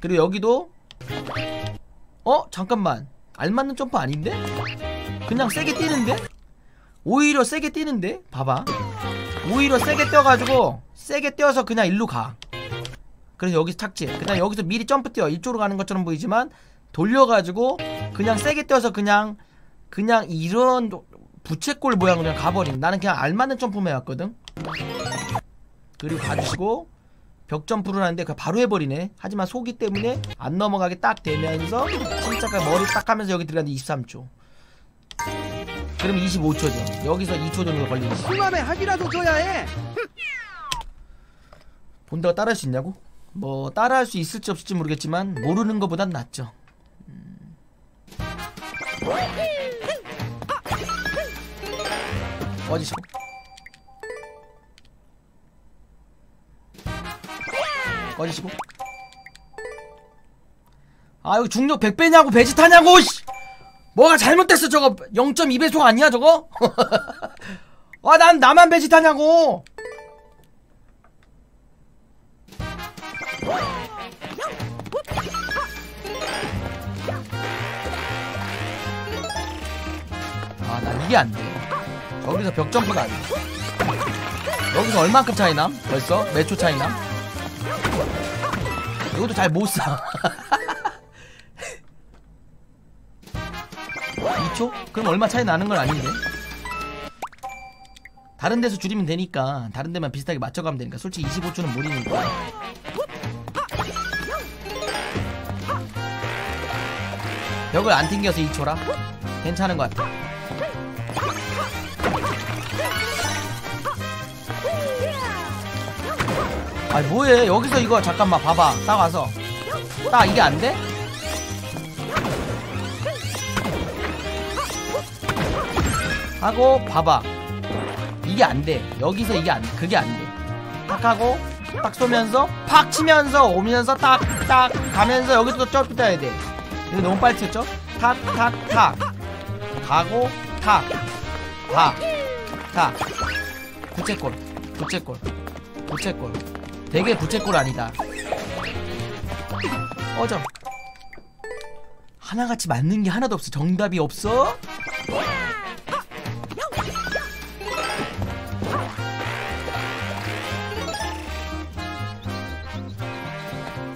A: 그리고 여기도 어? 잠깐만 알맞는 점프 아닌데? 그냥 세게 뛰는데? 오히려 세게 뛰는데? 봐봐 오히려 세게 뛰어가지고 세게 뛰어서 그냥 일로 가 그래서 여기서 착지 그 다음에 여기서 미리 점프 뛰어 이쪽으로 가는 것처럼 보이지만 돌려가지고 그냥 세게 뛰어서 그냥 그냥 이런 부채꼴 모양으로 그냥 가버린 나는 그냥 알맞는 점프만 해왔거든 그리고 가주시고 벽 점프를 하는데 그 바로 해버리네 하지만 속이 때문에 안 넘어가게 딱 되면서 침착하게 머리 딱 하면서 여기 들어갔는데 23초 그럼 25초죠 여기서 2초 정도 걸리지
I: humam에 합이라도 줘야 해.
A: 본다가 따라할 수 있냐고? 뭐 따라할 수 있을지 없을지 모르겠지만 모르는 것보단 낫죠 음. 꺼지시 꺼지시고 아 여기 중력 100배냐고 배지 타냐고 씨. 뭐가 잘못됐어 저거 0.2배속 아니야 저거? *laughs* 아난 나만 배지 타냐고 아 난 이게 안돼 여기서 벽 점프가 안돼 여기서 얼만큼 차이나? 벌써? 몇 초 차이나? 이것도 잘 못쏴 2초? *laughs* 그럼 얼마 차이 나는 건 아닌데? 다른 데서 줄이면 되니까 다른 데만 비슷하게 맞춰가면 되니까 솔직히 25초는 무리니까. 벽을 안 튕겨서 2초라? 괜찮은 것 같아 아니 뭐해? 여기서 이거 잠깐만 봐봐. 딱 와서. 딱 이게 안 돼? 하고 봐봐. 이게 안 돼. 여기서 이게 안돼 그게 안돼딱 하고 딱 쏘면서 팍 치면서 오면서 딱 딱 가면서 여기서 점프 따야 돼. 이거 너무 빨리 쳤죠? 탁 탁 탁. 가고 탁 탁탁. 부채꼴. 부채꼴. 부채꼴 되게 부채꼴 아니다. 꺼져. 하나같이 맞는 게 하나도 없어. 정답이 없어?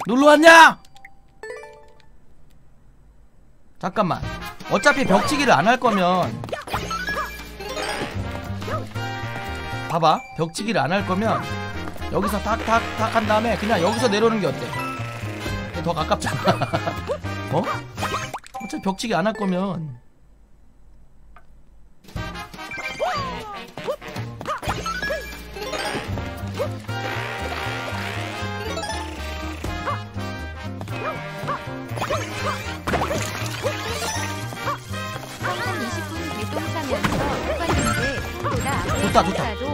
A: 놀러 왔냐? 잠깐만. 어차피 벽치기를 안 할 거면. 봐봐. 벽치기를 안 할 거면 여기서 탁탁탁 한 다음에 그냥 여기서 내려오는 게 어때? 더 가깝잖아 *laughs* 어? 어차피 벽치기 안 할 거면
B: 한 20분 대동 사면서 해봤는데 생보다
A: 좋다, 좋다.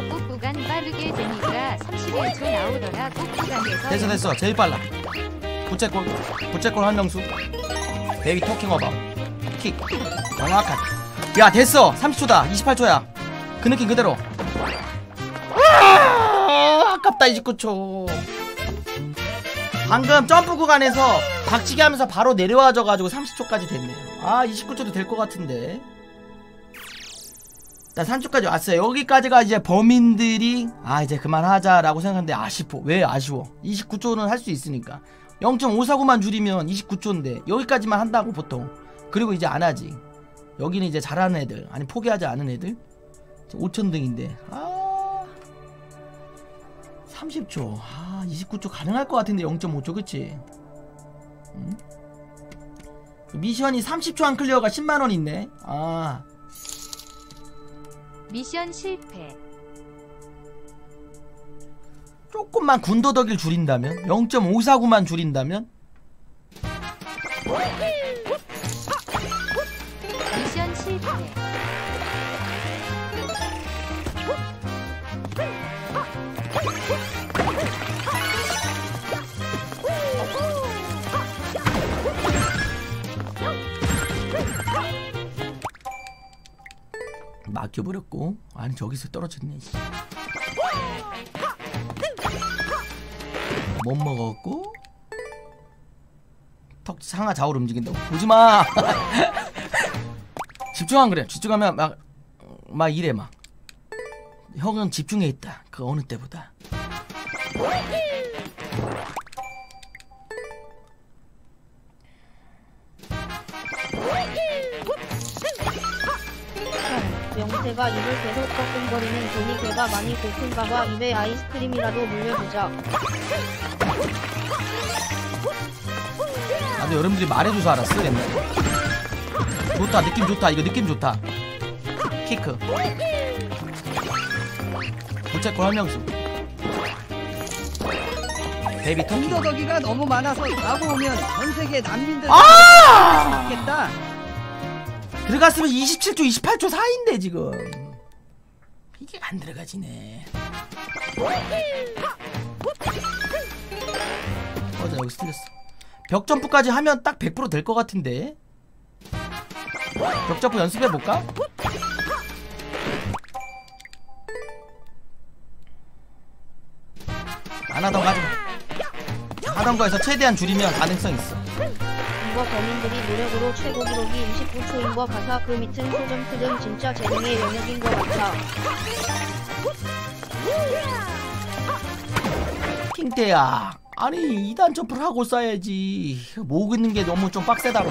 B: 빠르게 되니까 31초 나오더라. 꽃구간에서.
A: 됐어 됐어 제일 빨라. 부채꼴 부채꼴 한명수. 베이비 토킹 어바 킥. 정확한 야 됐어. 30초다. 28초야. 그 느낌 그대로. 아, 아깝다 29초. 방금 점프 구간에서 박치기 하면서 바로 내려와져 가지고 30초까지 됐네요. 아 29초도 될 것 같은데 자 30초까지 왔어요. 여기까지가 이제 범인들이 아 이제 그만하자라고 생각하는데 아쉽어 왜 아쉬워? 29초는 할 수 있으니까. 0.549만 줄이면 29초인데 여기까지만 한다고 보통. 그리고 이제 안 하지. 여기는 이제 잘하는 애들 아니 포기하지 않은 애들. 5천 등인데. 아 30초 아 29초 가능할 것 같은데 0.5초 그치? 응? 미션이 30초 안 클리어가 10만원 있네. 아
B: 미션 실패.
A: 조금만 군더더기를 줄인다면 0.549만 줄인다면 맡겨버렸고 아니 저기서 떨어졌네 씨. 못 먹었고 턱 상하 좌우로 움직인다고. 보지마! *laughs* 집중하면 그래. 집중하면 막 막 이래 막. 형은 집중해 있다. 그 어느 때보다
G: 명태가 입을 계속 뻐끔거리는 돈이 배가 많이 고픈가봐 입에 아이스크림이라도 물려주자.
A: 나도 여러분들이 말해줘서 알았어 옛날에. 좋다 느낌 좋다. 이거 느낌 좋다. 키크. 부채꼴 한명수 베이비 토끼
I: 군더더기가 너무 많아서 가고 오면 전 세계 난민들
A: 아!
I: 있겠다.
A: 들어갔으면 27초 28초 사이인데 지금. 이게 안 들어가지네. 어제 여기서 틀렸어. 벽 점프까지 하면 딱 100%될 것 같은데? 벽 점프 연습해 볼까? 안 하던 거 하던 거에서 최대한 줄이면 가능성 있어
G: 이거 범인들이 노력으로 최고 기록이 29초인 거 같아 그 밑은 소점프 등 진짜 재능의 영역인 거 같아.
A: 킹태야 아니 2단 점프를 하고 쏴야지. 목 있는 게 너무 좀 빡세다 그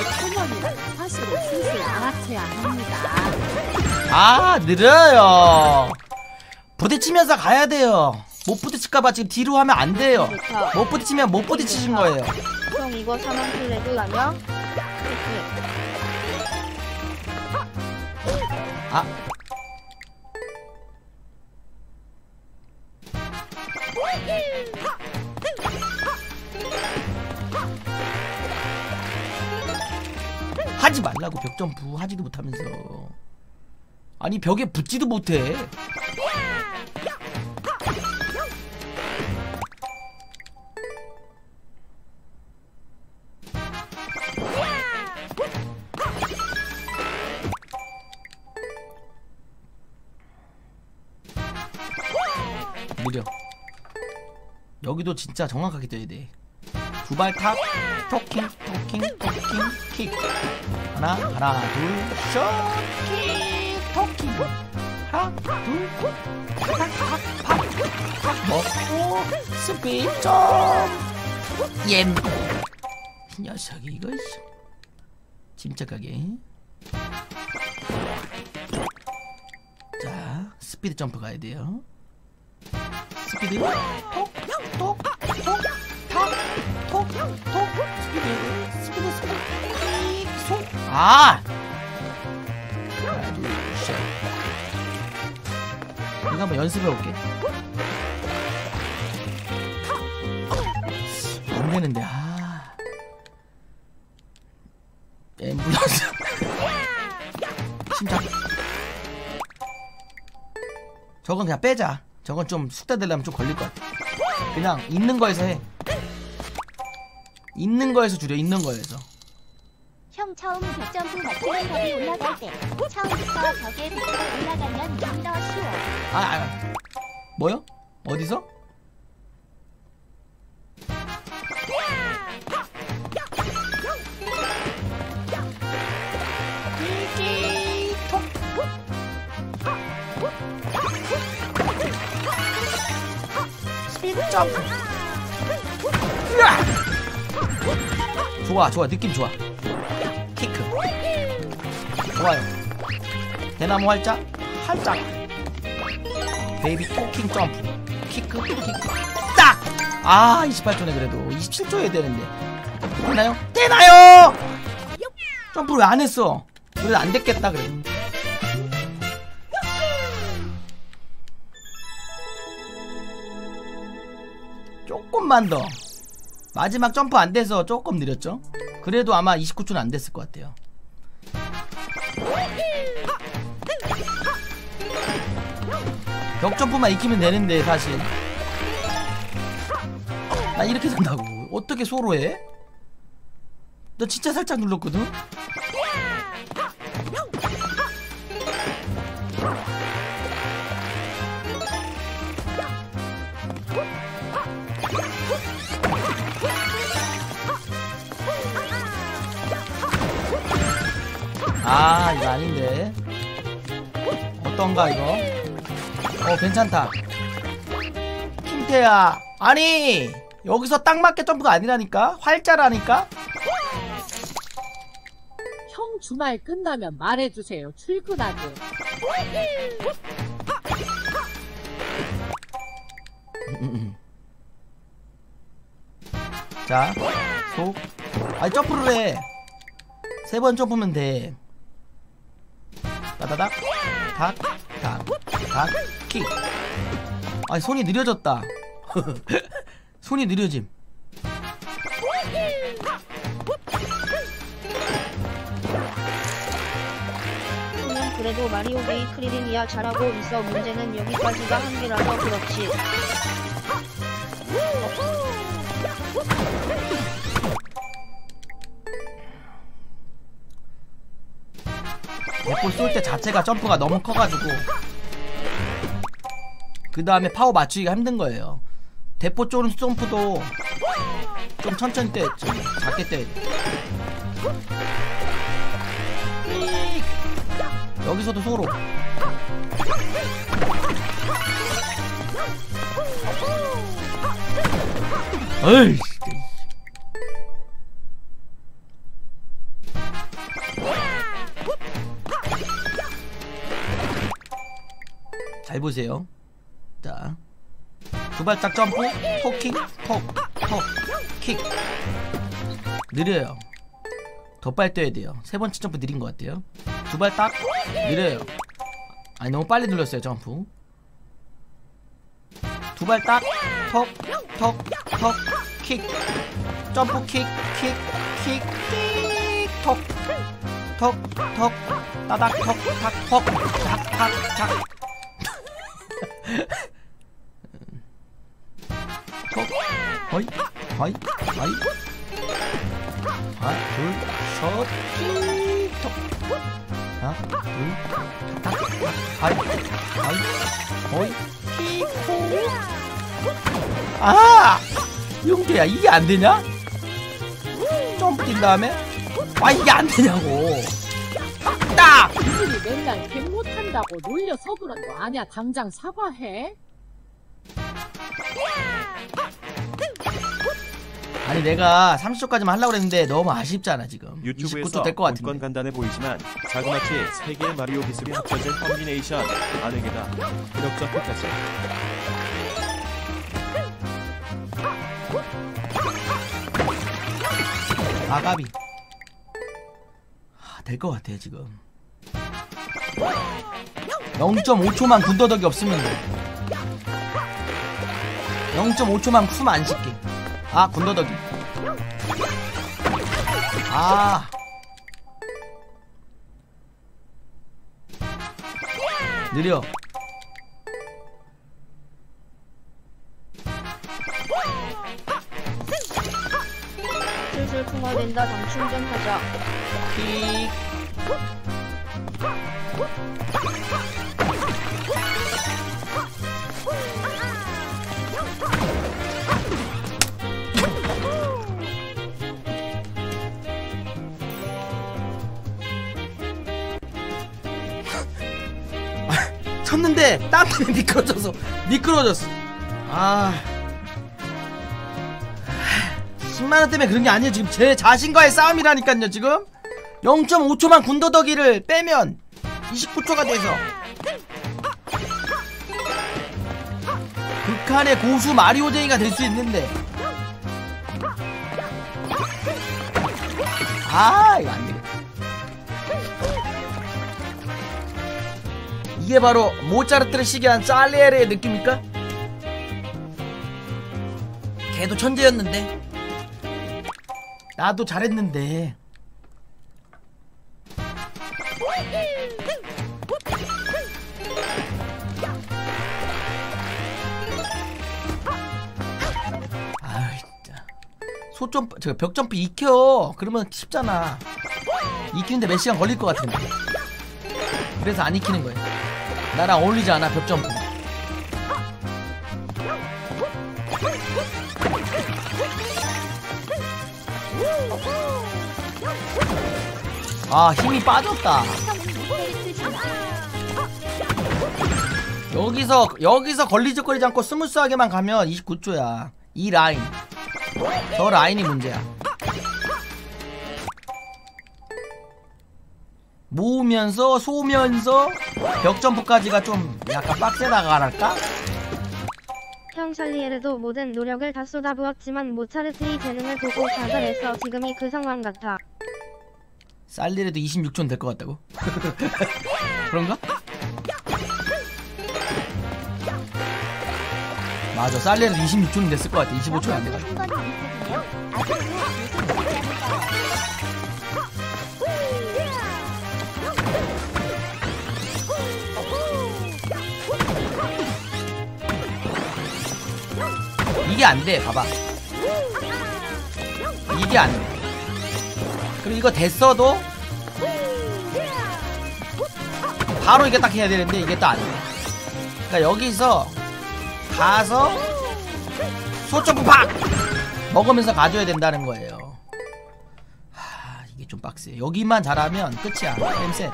J: 이제 초면이라 사실은 슬슬 알아채야 합니다.
A: 아 느려요 부딪히면서 가야 돼요. 못 부딪힐까봐 지금 뒤로 하면 안 돼요.
G: 좋다.
A: 못 부딪히면 못 부딪히신 거예요.
G: 형 이거 사망 플래그 아냐? 크크.
A: 아. 하지 말라고 벽 점프 하지도 못하면서. 아니 벽에 붙지도 못해. 느려 여기도 진짜 정확하게 떠야 돼 두발 탑. 토킹 토킹 토킹 킥. 하나 하나 둘쇼킥 토킹. 하나 둘팍팍팍 먹고 점옌 이 녀석이 이거 씨. 침착하게. 자 스피드 점프 가야 돼요. 스피드. 톡톡톡톡 톡 아! 이거 한번 연습해 볼게. 안 되는데 아. 앰뷸런스 심장. 저건 그냥 빼자. 저건 좀 숙달되려면 좀 걸릴 것 같아. 그냥 있는 거에서 해 있는 거에서 줄여 있는 거에서
D: 형 처음 벽점프 맞추는 법이 올라갈 때 처음부터 벽에 붙어 올라가면 좀 더 쉬워.
A: 아, 아 뭐요? 어디서? 스피드 점프 으아! 좋아 좋아. 느낌 좋아. 킥. 좋아요. 대나무 활짝. 활짝. baby 토킹 점프. 킥 킥. 딱! 아 28초네 그래도. 27초 해야 되는데. 되나요? 되나요! 점프를 왜 안 했어? 그래도 안 됐겠다 그래. 조금만 더 마지막 점프 안 돼서 조금 느렸죠? 그래도 아마 29초는 안 됐을 것 같아요 벽 점프만 익히면 되는데 사실 나 이렇게 된다고 어떻게 소로 해? 너 진짜 살짝 눌렀거든? 아 이거 아닌데 어떤가 이거 어 괜찮다 김태야 아니 여기서 딱 맞게 점프가 아니라니까 활자라니까
J: 형 주말 끝나면 말해주세요. 출근하게.
A: 자, 속. 아니, 점프를 해. 세 번 점프면 돼. 따다닥, 닥, 닥, 닥, 킥. 아니, 손이 느려졌다. *laughs* 손이 느려짐.
G: 형은 그래도 마리오 베이 크리링이야 잘하고 있어 문제는 여기까지가 한계라서 그렇지.
A: 대포 쏠 때 자체가 점프가 너무 커가지고 그 다음에 파워 맞추기가 힘든 거예요. 대포 쏘는 점프도 좀 천천히 때, 좀 작게 때. 여기서도 소로. 어이, 잘 보세요. 자. 두 발짝 점프, 톡킥, 톡, 톡, 킥. 느려요. 더 빨리 뛰어야 돼요. 세 번째 점프 느린 것 같아요. 두 발 딱, 느려요. 아니, 너무 빨리 눌렀어요, 점프. 두 발 딱, 톡, 톡, 톡, 킥. 점프 킥, 킥, 킥, 킥, 톡. 톡, 톡, 따닥, 톡, 탁, 톡, 탁, 탁, 탁. 톡, 허이, 허이, 허이. 하나, 둘, 셋, 킥, 톡. 하나, 둘, 하이, 하이, 허이. 아! 용태야, 이게 안 되냐? 점프 뛴 다음에? 아, 이게 안 되냐고! 딱!
J: 이들이 맨날 갱 못한다고 놀려서 그런 거 아니야. 당장 사과해.
A: 아니, 내가 30초까지만 하려고 그랬는데 너무 아쉽잖아, 지금.
H: 유튜브에서
A: 29초 될것
H: 본건
A: 같은데.
H: 간단해 보이지만 자그마치 세 개의 마리오 기술이 합쳐진 컴비네이션 반응에다 기록 점프까지
A: 아가비. 아, 될것 같아, 지금. 0.5초만 군더더기 없으면 돼. 0.5초만 숨안 쉴게. 아, 군더더기. 아. 느려.
G: 슬슬 풍화된다 장충전 하자
A: 픽. 쳤는데 땀 때문에 미끄러져서 미끄러졌어. 아. 10만원 때문에 그런 게 아니에요. 지금 제 자신과의 싸움이라니까요, 지금. 0.5초만 군더더기를 빼면 29초가 돼서. 극한의 고수 마리오제이가 될 수 있는데. 아, 이거 안 되겠다. 이게 바로 모차르트를 시기한 짤리에르의 느낌입니까? 걔도 천재였는데. 나도 잘했는데. 아유 진짜. 소점프 저 벽점프 익혀. 그러면 쉽잖아. 익히는데 몇 시간 걸릴 것 같은데. 그래서 안 익히는 거예요. 나랑 어울리지 않아 벽점프 아 힘이 빠졌다. 여기서 여기서 걸리적거리지 않고 스무스하게만 가면 29초야. 이 라인. 저 라인이 문제야. 모으면서 쏘면서 벽점프까지가 좀 약간 빡세다가랄까?
G: 형 살리에르도 모든 노력을 다 쏟아부었지만 모차르트의 재능을 보고 좌절해서 지금이 그 상황 같아
A: 쌀리에도 26초는 될 것 같다고? *laughs* 그런가? 맞아 쌀리에도 26초는 됐을 것 같아 25초는 안 돼가지고? 이게 안 돼, 봐봐. 이게 안 돼. 그리고 이거 됐어도 바로 이게 딱 해야 되는데 이게 또 안 돼. 그러니까 여기서 가서 소점프 팍 먹으면서 가져야 된다는 거예요. 하, 이게 좀 빡세. 여기만 잘하면 끝이야. 엠셋.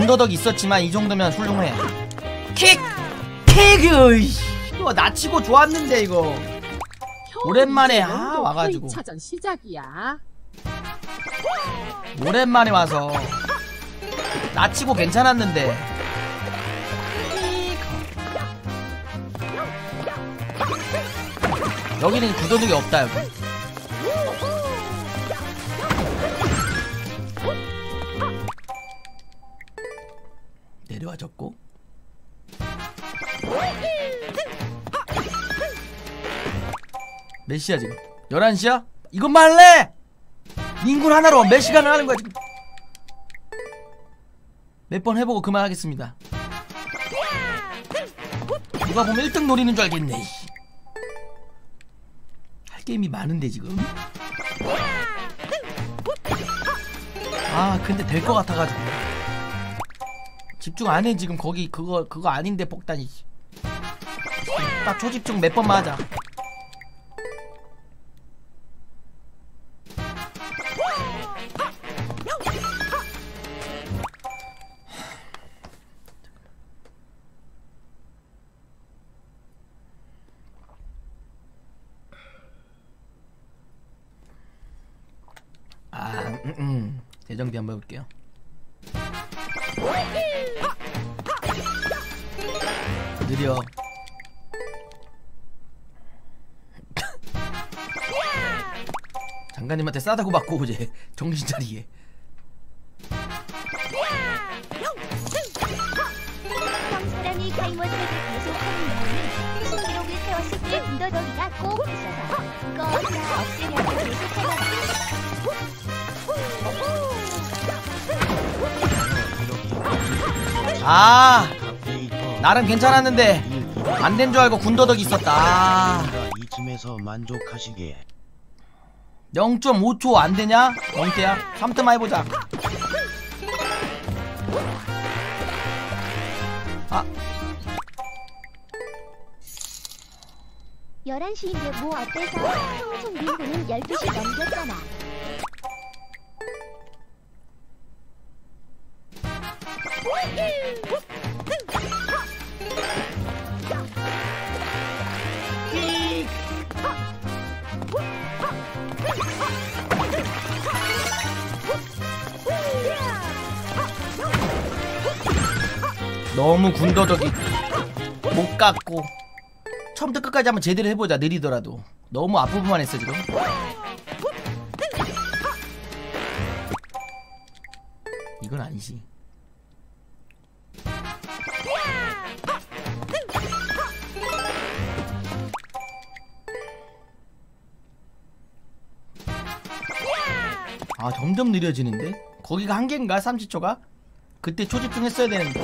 A: 군더덕이 있었지만 이 정도면 훌륭해 킥! 킥! 으이씨 이거 나 치고 좋았는데 이거 오랜만에 아 와가지고
J: 차전 시작이야.
A: 오랜만에 와서 나 치고 괜찮았는데 여기는 구도둑이 없다 여기 내려와 줬고 몇 시야 지금 11시야? 이것만 할래? 민군 하나로 몇 시간을 하는 거야 지금 몇 번 해보고 그만하겠습니다 누가 보면 1등 노리는 줄 알겠네. 할 게임이 많은데 지금 아 근데 될 것 같아가지고 집중 안 해 지금 거기 그거 그거 아닌데 폭탄이 딱 초집중 몇 번만 하자 아, 음, 음. 재정비 한번 해볼게요. 느려. 장관님한테 싸다고 받고 오제 정신 차리게.
D: 계속하는 이유는 세웠을 때꼭 있어서 계속하는
A: 아, 나름 괜찮았는데 안 된 줄 알고 군더더기 있었다. 아,
K: 이쯤에서 만족하시게
A: 0.5초 안 되냐? 영태야, 3트만 해보자. 아,
D: 11시인데 뭐 어때서 청송 민구는 12시 넘겼잖아
A: 너무 군더더기. 못 갔고. 처음부터 끝까지 한번 제대로 해보자 느리더라도. 너무 앞부분만 했어 지금. 이건 아니지. 아 점점 느려지는데? 거기가 한계인가? 30초가? 그때 초집중 했어야 되는데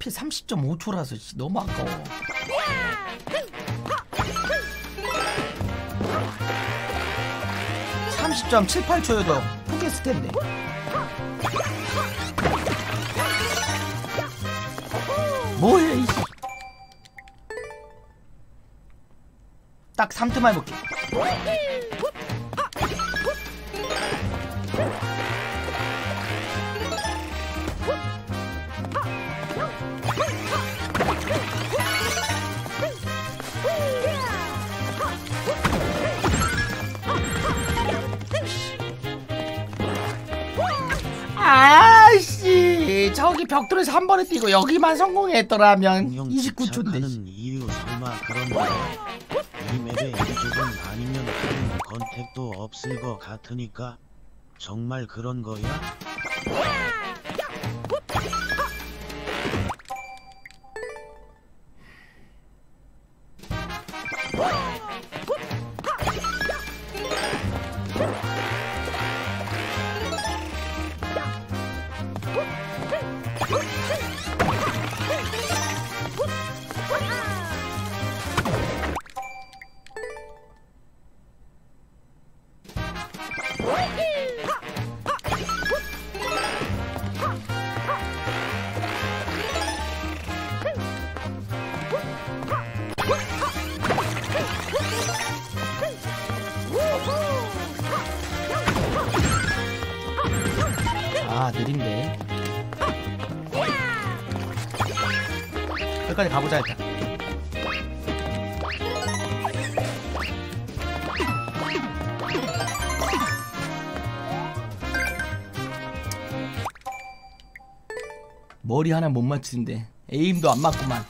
A: 하필 30.5초라서 너무 아까워. (30.78초여도) 포기했을 텐데. 뭐해 이씨. 딱 3트만 해볼게 아씨 저기 벽돌에서 한 번에 뛰고 여기만 성공했더라면
K: 29초대 이유 설마 그런 거이 맵에 이쪽은 아니면 그런 컨택도 없을 것 같으니까 정말 그런 거야?
A: 가보자 일단. 머리 하나 못 맞추는데 에임도 안 맞구만.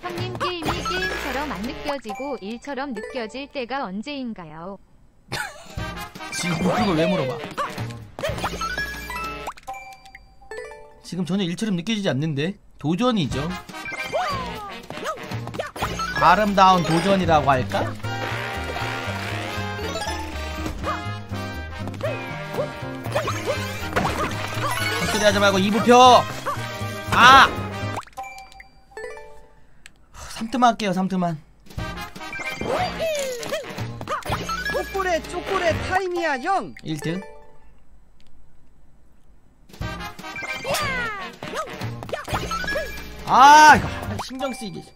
B: 형님 게임이 게임처럼 안 느껴지고 일처럼 느껴질 때가 언제인가요?
A: 지금 그걸 왜 물어봐? 지금 전혀 일처럼 느껴지지 않는데? 도전이죠 아름다운 도전이라고 할까? 헛소리 하지 말고 이부 펴! 아! 3트만 할게요 3트만
I: 초콜릿 초콜릿 타임이야 형
A: 1트 아 이거 신경 쓰이게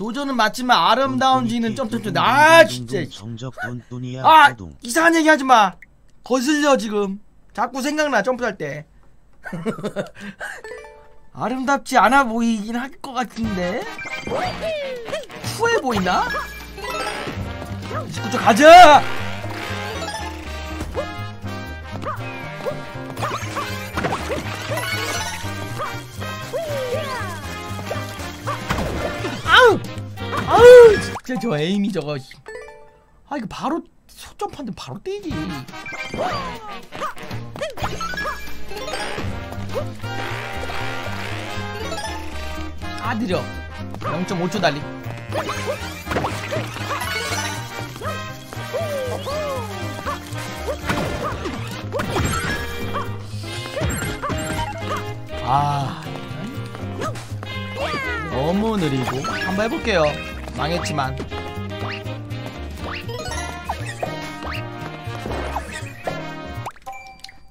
A: 도전은 맞지만 아름다운 지는 점점점 아 진짜 아. 이상한 얘기 하지 마 거슬려 지금 자꾸 생각나 점프할 때 *laughs* 아름답지 않아 보이긴 할 것 같은데 추해 보이나? 29초 가자! 아우! 진짜 저 에임이 저거 아 이거 바로 소점판데 바로 떼지. 아 느려. 0.5초 달리. 아 너무 느리고. 한번 해볼게요 망했지만.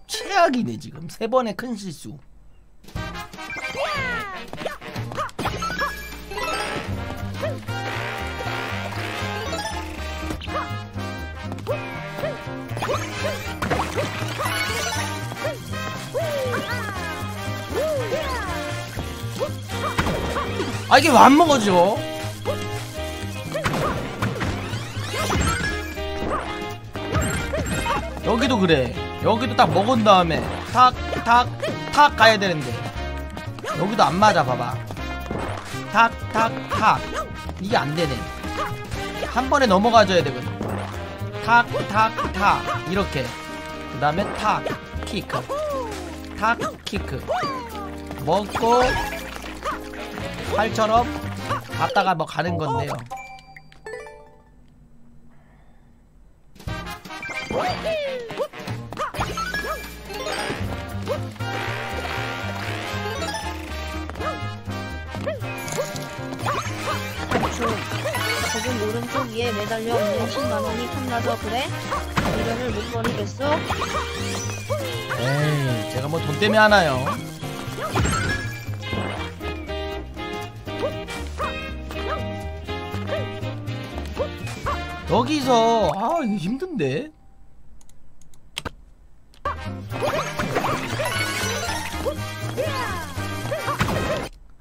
A: 최악이네 지금. 세 번의 큰 실수. 아 이게 왜 안 먹어져? 여기도 그래. 여기도 딱 먹은 다음에 탁 탁 탁 가야 되는데. 여기도 안 맞아 봐봐. 탁 탁 탁. 이게 안 되네. 한 번에 넘어가줘야 되거든. 탁 탁 탁. 이렇게. 그 다음에 탁 키크 탁 키크 먹고 팔처럼 갔다가 뭐 가는 건데요.
G: 조금 오른쪽 위에 매달려 있는 10만원이 탐나서 그래? 미련을 못 버리겠어?
A: 에이, 제가 뭐 돈 때문에 하나요? 여기서 아 이거 힘든데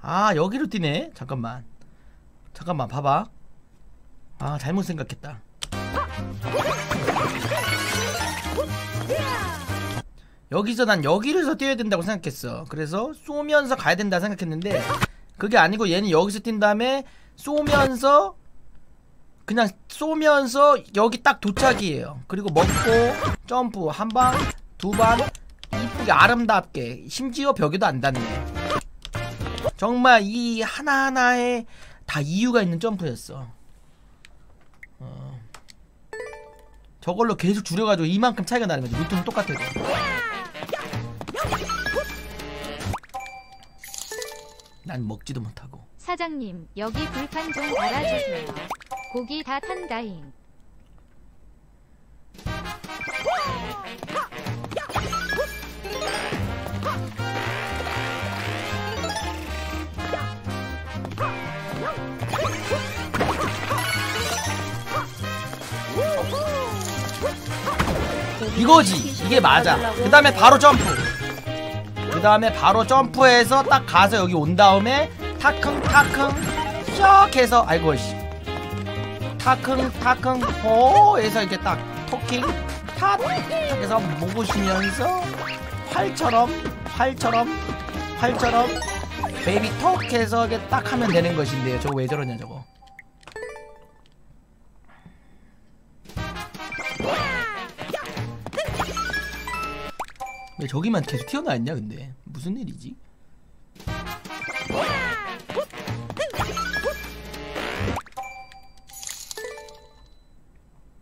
A: 아 여기로 뛰네 잠깐만 잠깐만 봐봐. 아 잘못 생각했다. 여기서 난 여기로서 뛰어야 된다고 생각했어. 그래서 쏘면서 가야 된다 생각했는데 그게 아니고 얘는 여기서 뛴 다음에 쏘면서 그냥 쏘면서 여기 딱 도착이에요. 그리고 먹고 점프 한방 두 방. 이쁘게 아름답게. 심지어 벽에도 안 닿네. 정말 이 하나하나에 다 이유가 있는 점프였어 어. 저걸로 계속 줄여가지고 이만큼 차이가 나는 거지 루트는 똑같아도 난 먹지도 못하고
B: 사장님, 여기 불판 좀 달아주세요. 고기 다 탄다잉.
A: 이거지. 이게 맞아. 그 다음에 바로 점프. 그 다음에 바로 점프해서 딱 가서 여기 온 다음에 타컹 타컹 쫙 해서 아이고 씨. 타컹 타컹 호 해서 이렇게 딱 토킹 탓 해서 모으시면서 활처럼 활처럼 활처럼 baby 톡 해서 이렇게 딱 하면 되는 것인데요. 저거 왜 저러냐 저거. 왜 저기만 계속 튀어나와 있냐 근데 무슨 일이지?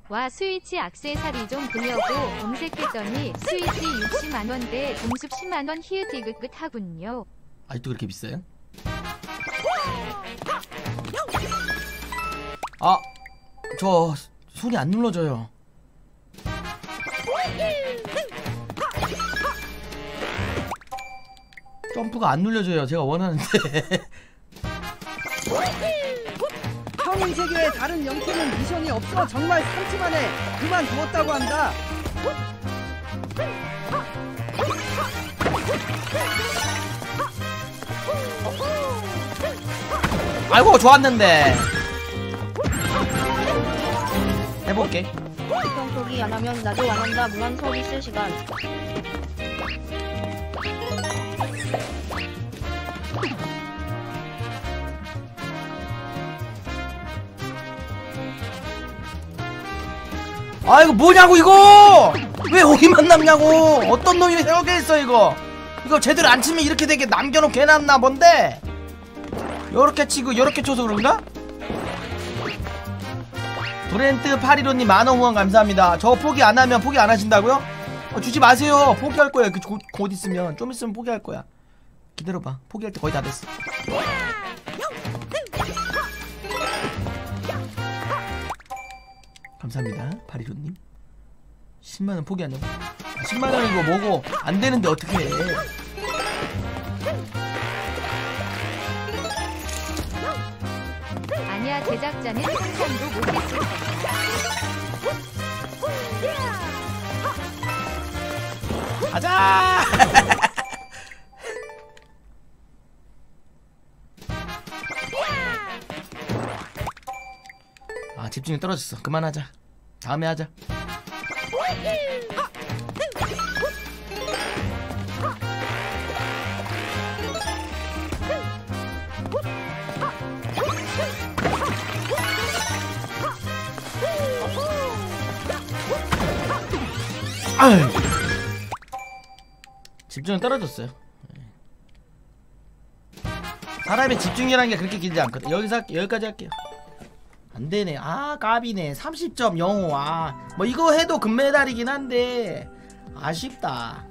B: 와 스위치 악세사리 좀 보려고 검색했더니 스위치 60만원대 공습 10만원 히읗이긋긋 하군요.
A: 아직도 그렇게 비싸요? 아, 저 손이 안 눌러져요. 점프가 안 눌려져요. 제가 원하는데.
I: 형인 세계에 다른 영태는 미션이 없어 정말 상치만해 그만두었다고 한다
A: 아이고 좋았는데. 해볼게.
G: 형 포기 안 하면 나도 안 한다 무한 서비스 시간
A: 아 이거 뭐냐고 이거! 왜 오기만 남냐고! 어떤 놈이 세우게 있어 이거! 이거 제대로 안 치면 이렇게 되게 남겨놓게 해놨나 본데? 요렇게 치고 요렇게 쳐서 그런가? 브렌트 파리로님 만원 후원 감사합니다. 저 포기 안 하면 포기 안 하신다고요? 어, 주지 마세요. 포기할 거야 그 곧, 곧 있으면. 좀 있으면 포기할 거야. 기다려봐. 포기할 때 거의 다 됐어 감사합니다 파리로님. 10만원 포기하냐고. 아, 10만원 이거 뭐고? 안 되는데 어떻게 해.
B: 아니야 제작자는 상상도 못했을
A: 가자 *laughs* 집중이 떨어졌어. 그만하자. 다음에 하자. 집중이 떨어졌어요. 네. 사람의 집중이라는 게 그렇게 길지 않거든. 여기서 할게, 여기까지 할게요 안되네. 아 까비네. 30.05 아뭐 이거 해도 금메달이긴 한데 아쉽다.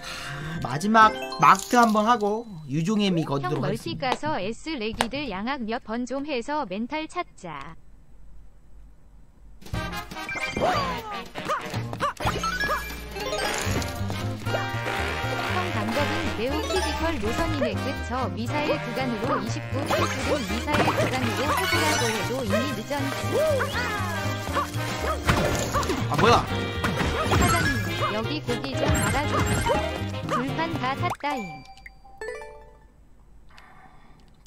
A: 하, 마지막 마크트 한번 하고 유종의
B: 미형
A: 거두도록
B: 멀티 가서 S 레기들 양악 몇 번 좀 해서 멘탈 찾자. 피지컬 노선이네 끝저 미사일 구간으로 29 코스는 미사일 구간으로 해보라고 해도 이미 늦었지.
A: 아 뭐야
B: 사장님 여기 고기 좀 말아주세요. 불판 다 탔다임.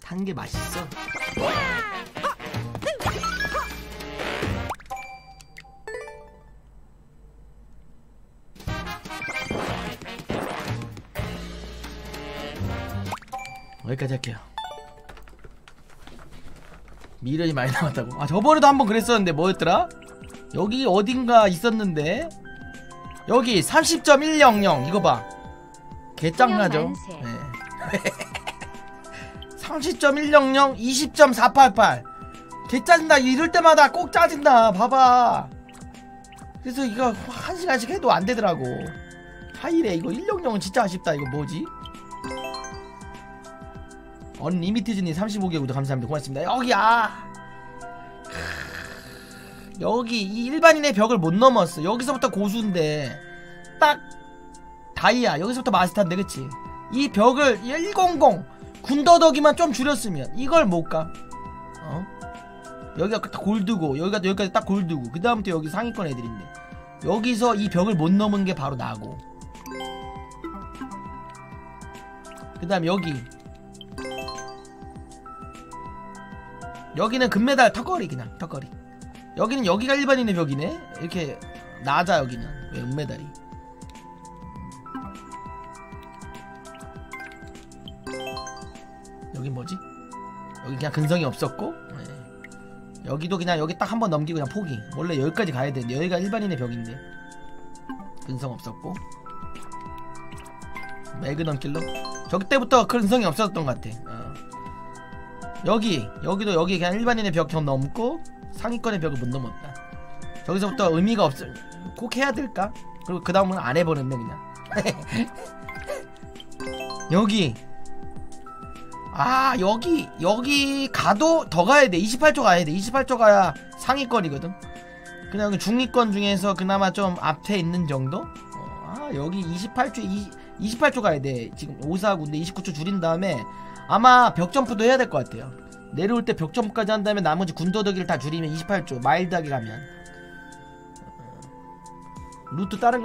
A: 탄게 맛있어 여기까지 할게요. 미련이 많이 남았다고. 아 저번에도 한번 그랬었는데 뭐였더라? 여기 어딘가 있었는데 여기 30.100 이거 봐. 개짱나죠. 네. 30.100 20.488 개짜증나 이럴 때마다 꼭 짜증나 봐봐. 그래서 이거 한 시간씩 해도 안 되더라고. 하이래. 이거 100은 진짜 아쉽다. 이거 뭐지 언리미티즈님 35개구도 감사합니다. 고맙습니다. 여기 아 여기 이 일반인의 벽을 못 넘었어. 여기서부터 고수인데. 딱 다이아. 여기서부터 마스터인데 그치? 이 벽을 100 군더더기만 좀 줄였으면 이걸 못가. 어? 여기가 딱 골드고 여기가 여기까지 딱 골드고 그 다음부터 여기 상위권 애들인데. 여기서 이 벽을 못 넘은 게 바로 나고. 그 다음 여기 여기는 금메달 턱걸이 그냥 턱걸이. 여기는 여기가 일반인의 벽이네. 이렇게 낮아 여기는. 왜 은메달이? 여긴 뭐지? 여기 그냥 근성이 없었고 네. 여기도 그냥 여기 딱 한 번 넘기고 그냥 포기. 원래 여기까지 가야 되는데 여기가 일반인의 벽인데. 근성 없었고. 매그넘 킬러? 저기 때부터 근성이 없었던 것 같아. 어. 여기 여기도 여기 그냥 일반인의 벽 경 넘고 상위권의 벽을 못 넘었다. 저기서부터 의미가 없어 꼭 해야 될까? 그리고 그 다음은 안 해버렸네 그냥. *laughs* 여기. 아 여기 여기 가도 더 가야 돼. 28조 가야 돼. 28조 가야 상위권이거든. 그냥 중위권 중에서 그나마 좀 앞에 있는 정도? 어, 아 여기 28조 2, 28조 가야 돼. 지금 54군데 29조 줄인 다음에 아마 벽점프도 해야 될 것 같아요. 내려올 때 벽점프까지 한 다음에 나머지 군더더기를 다 줄이면 28조 마일드하게 가면. 어, 루트 다른 거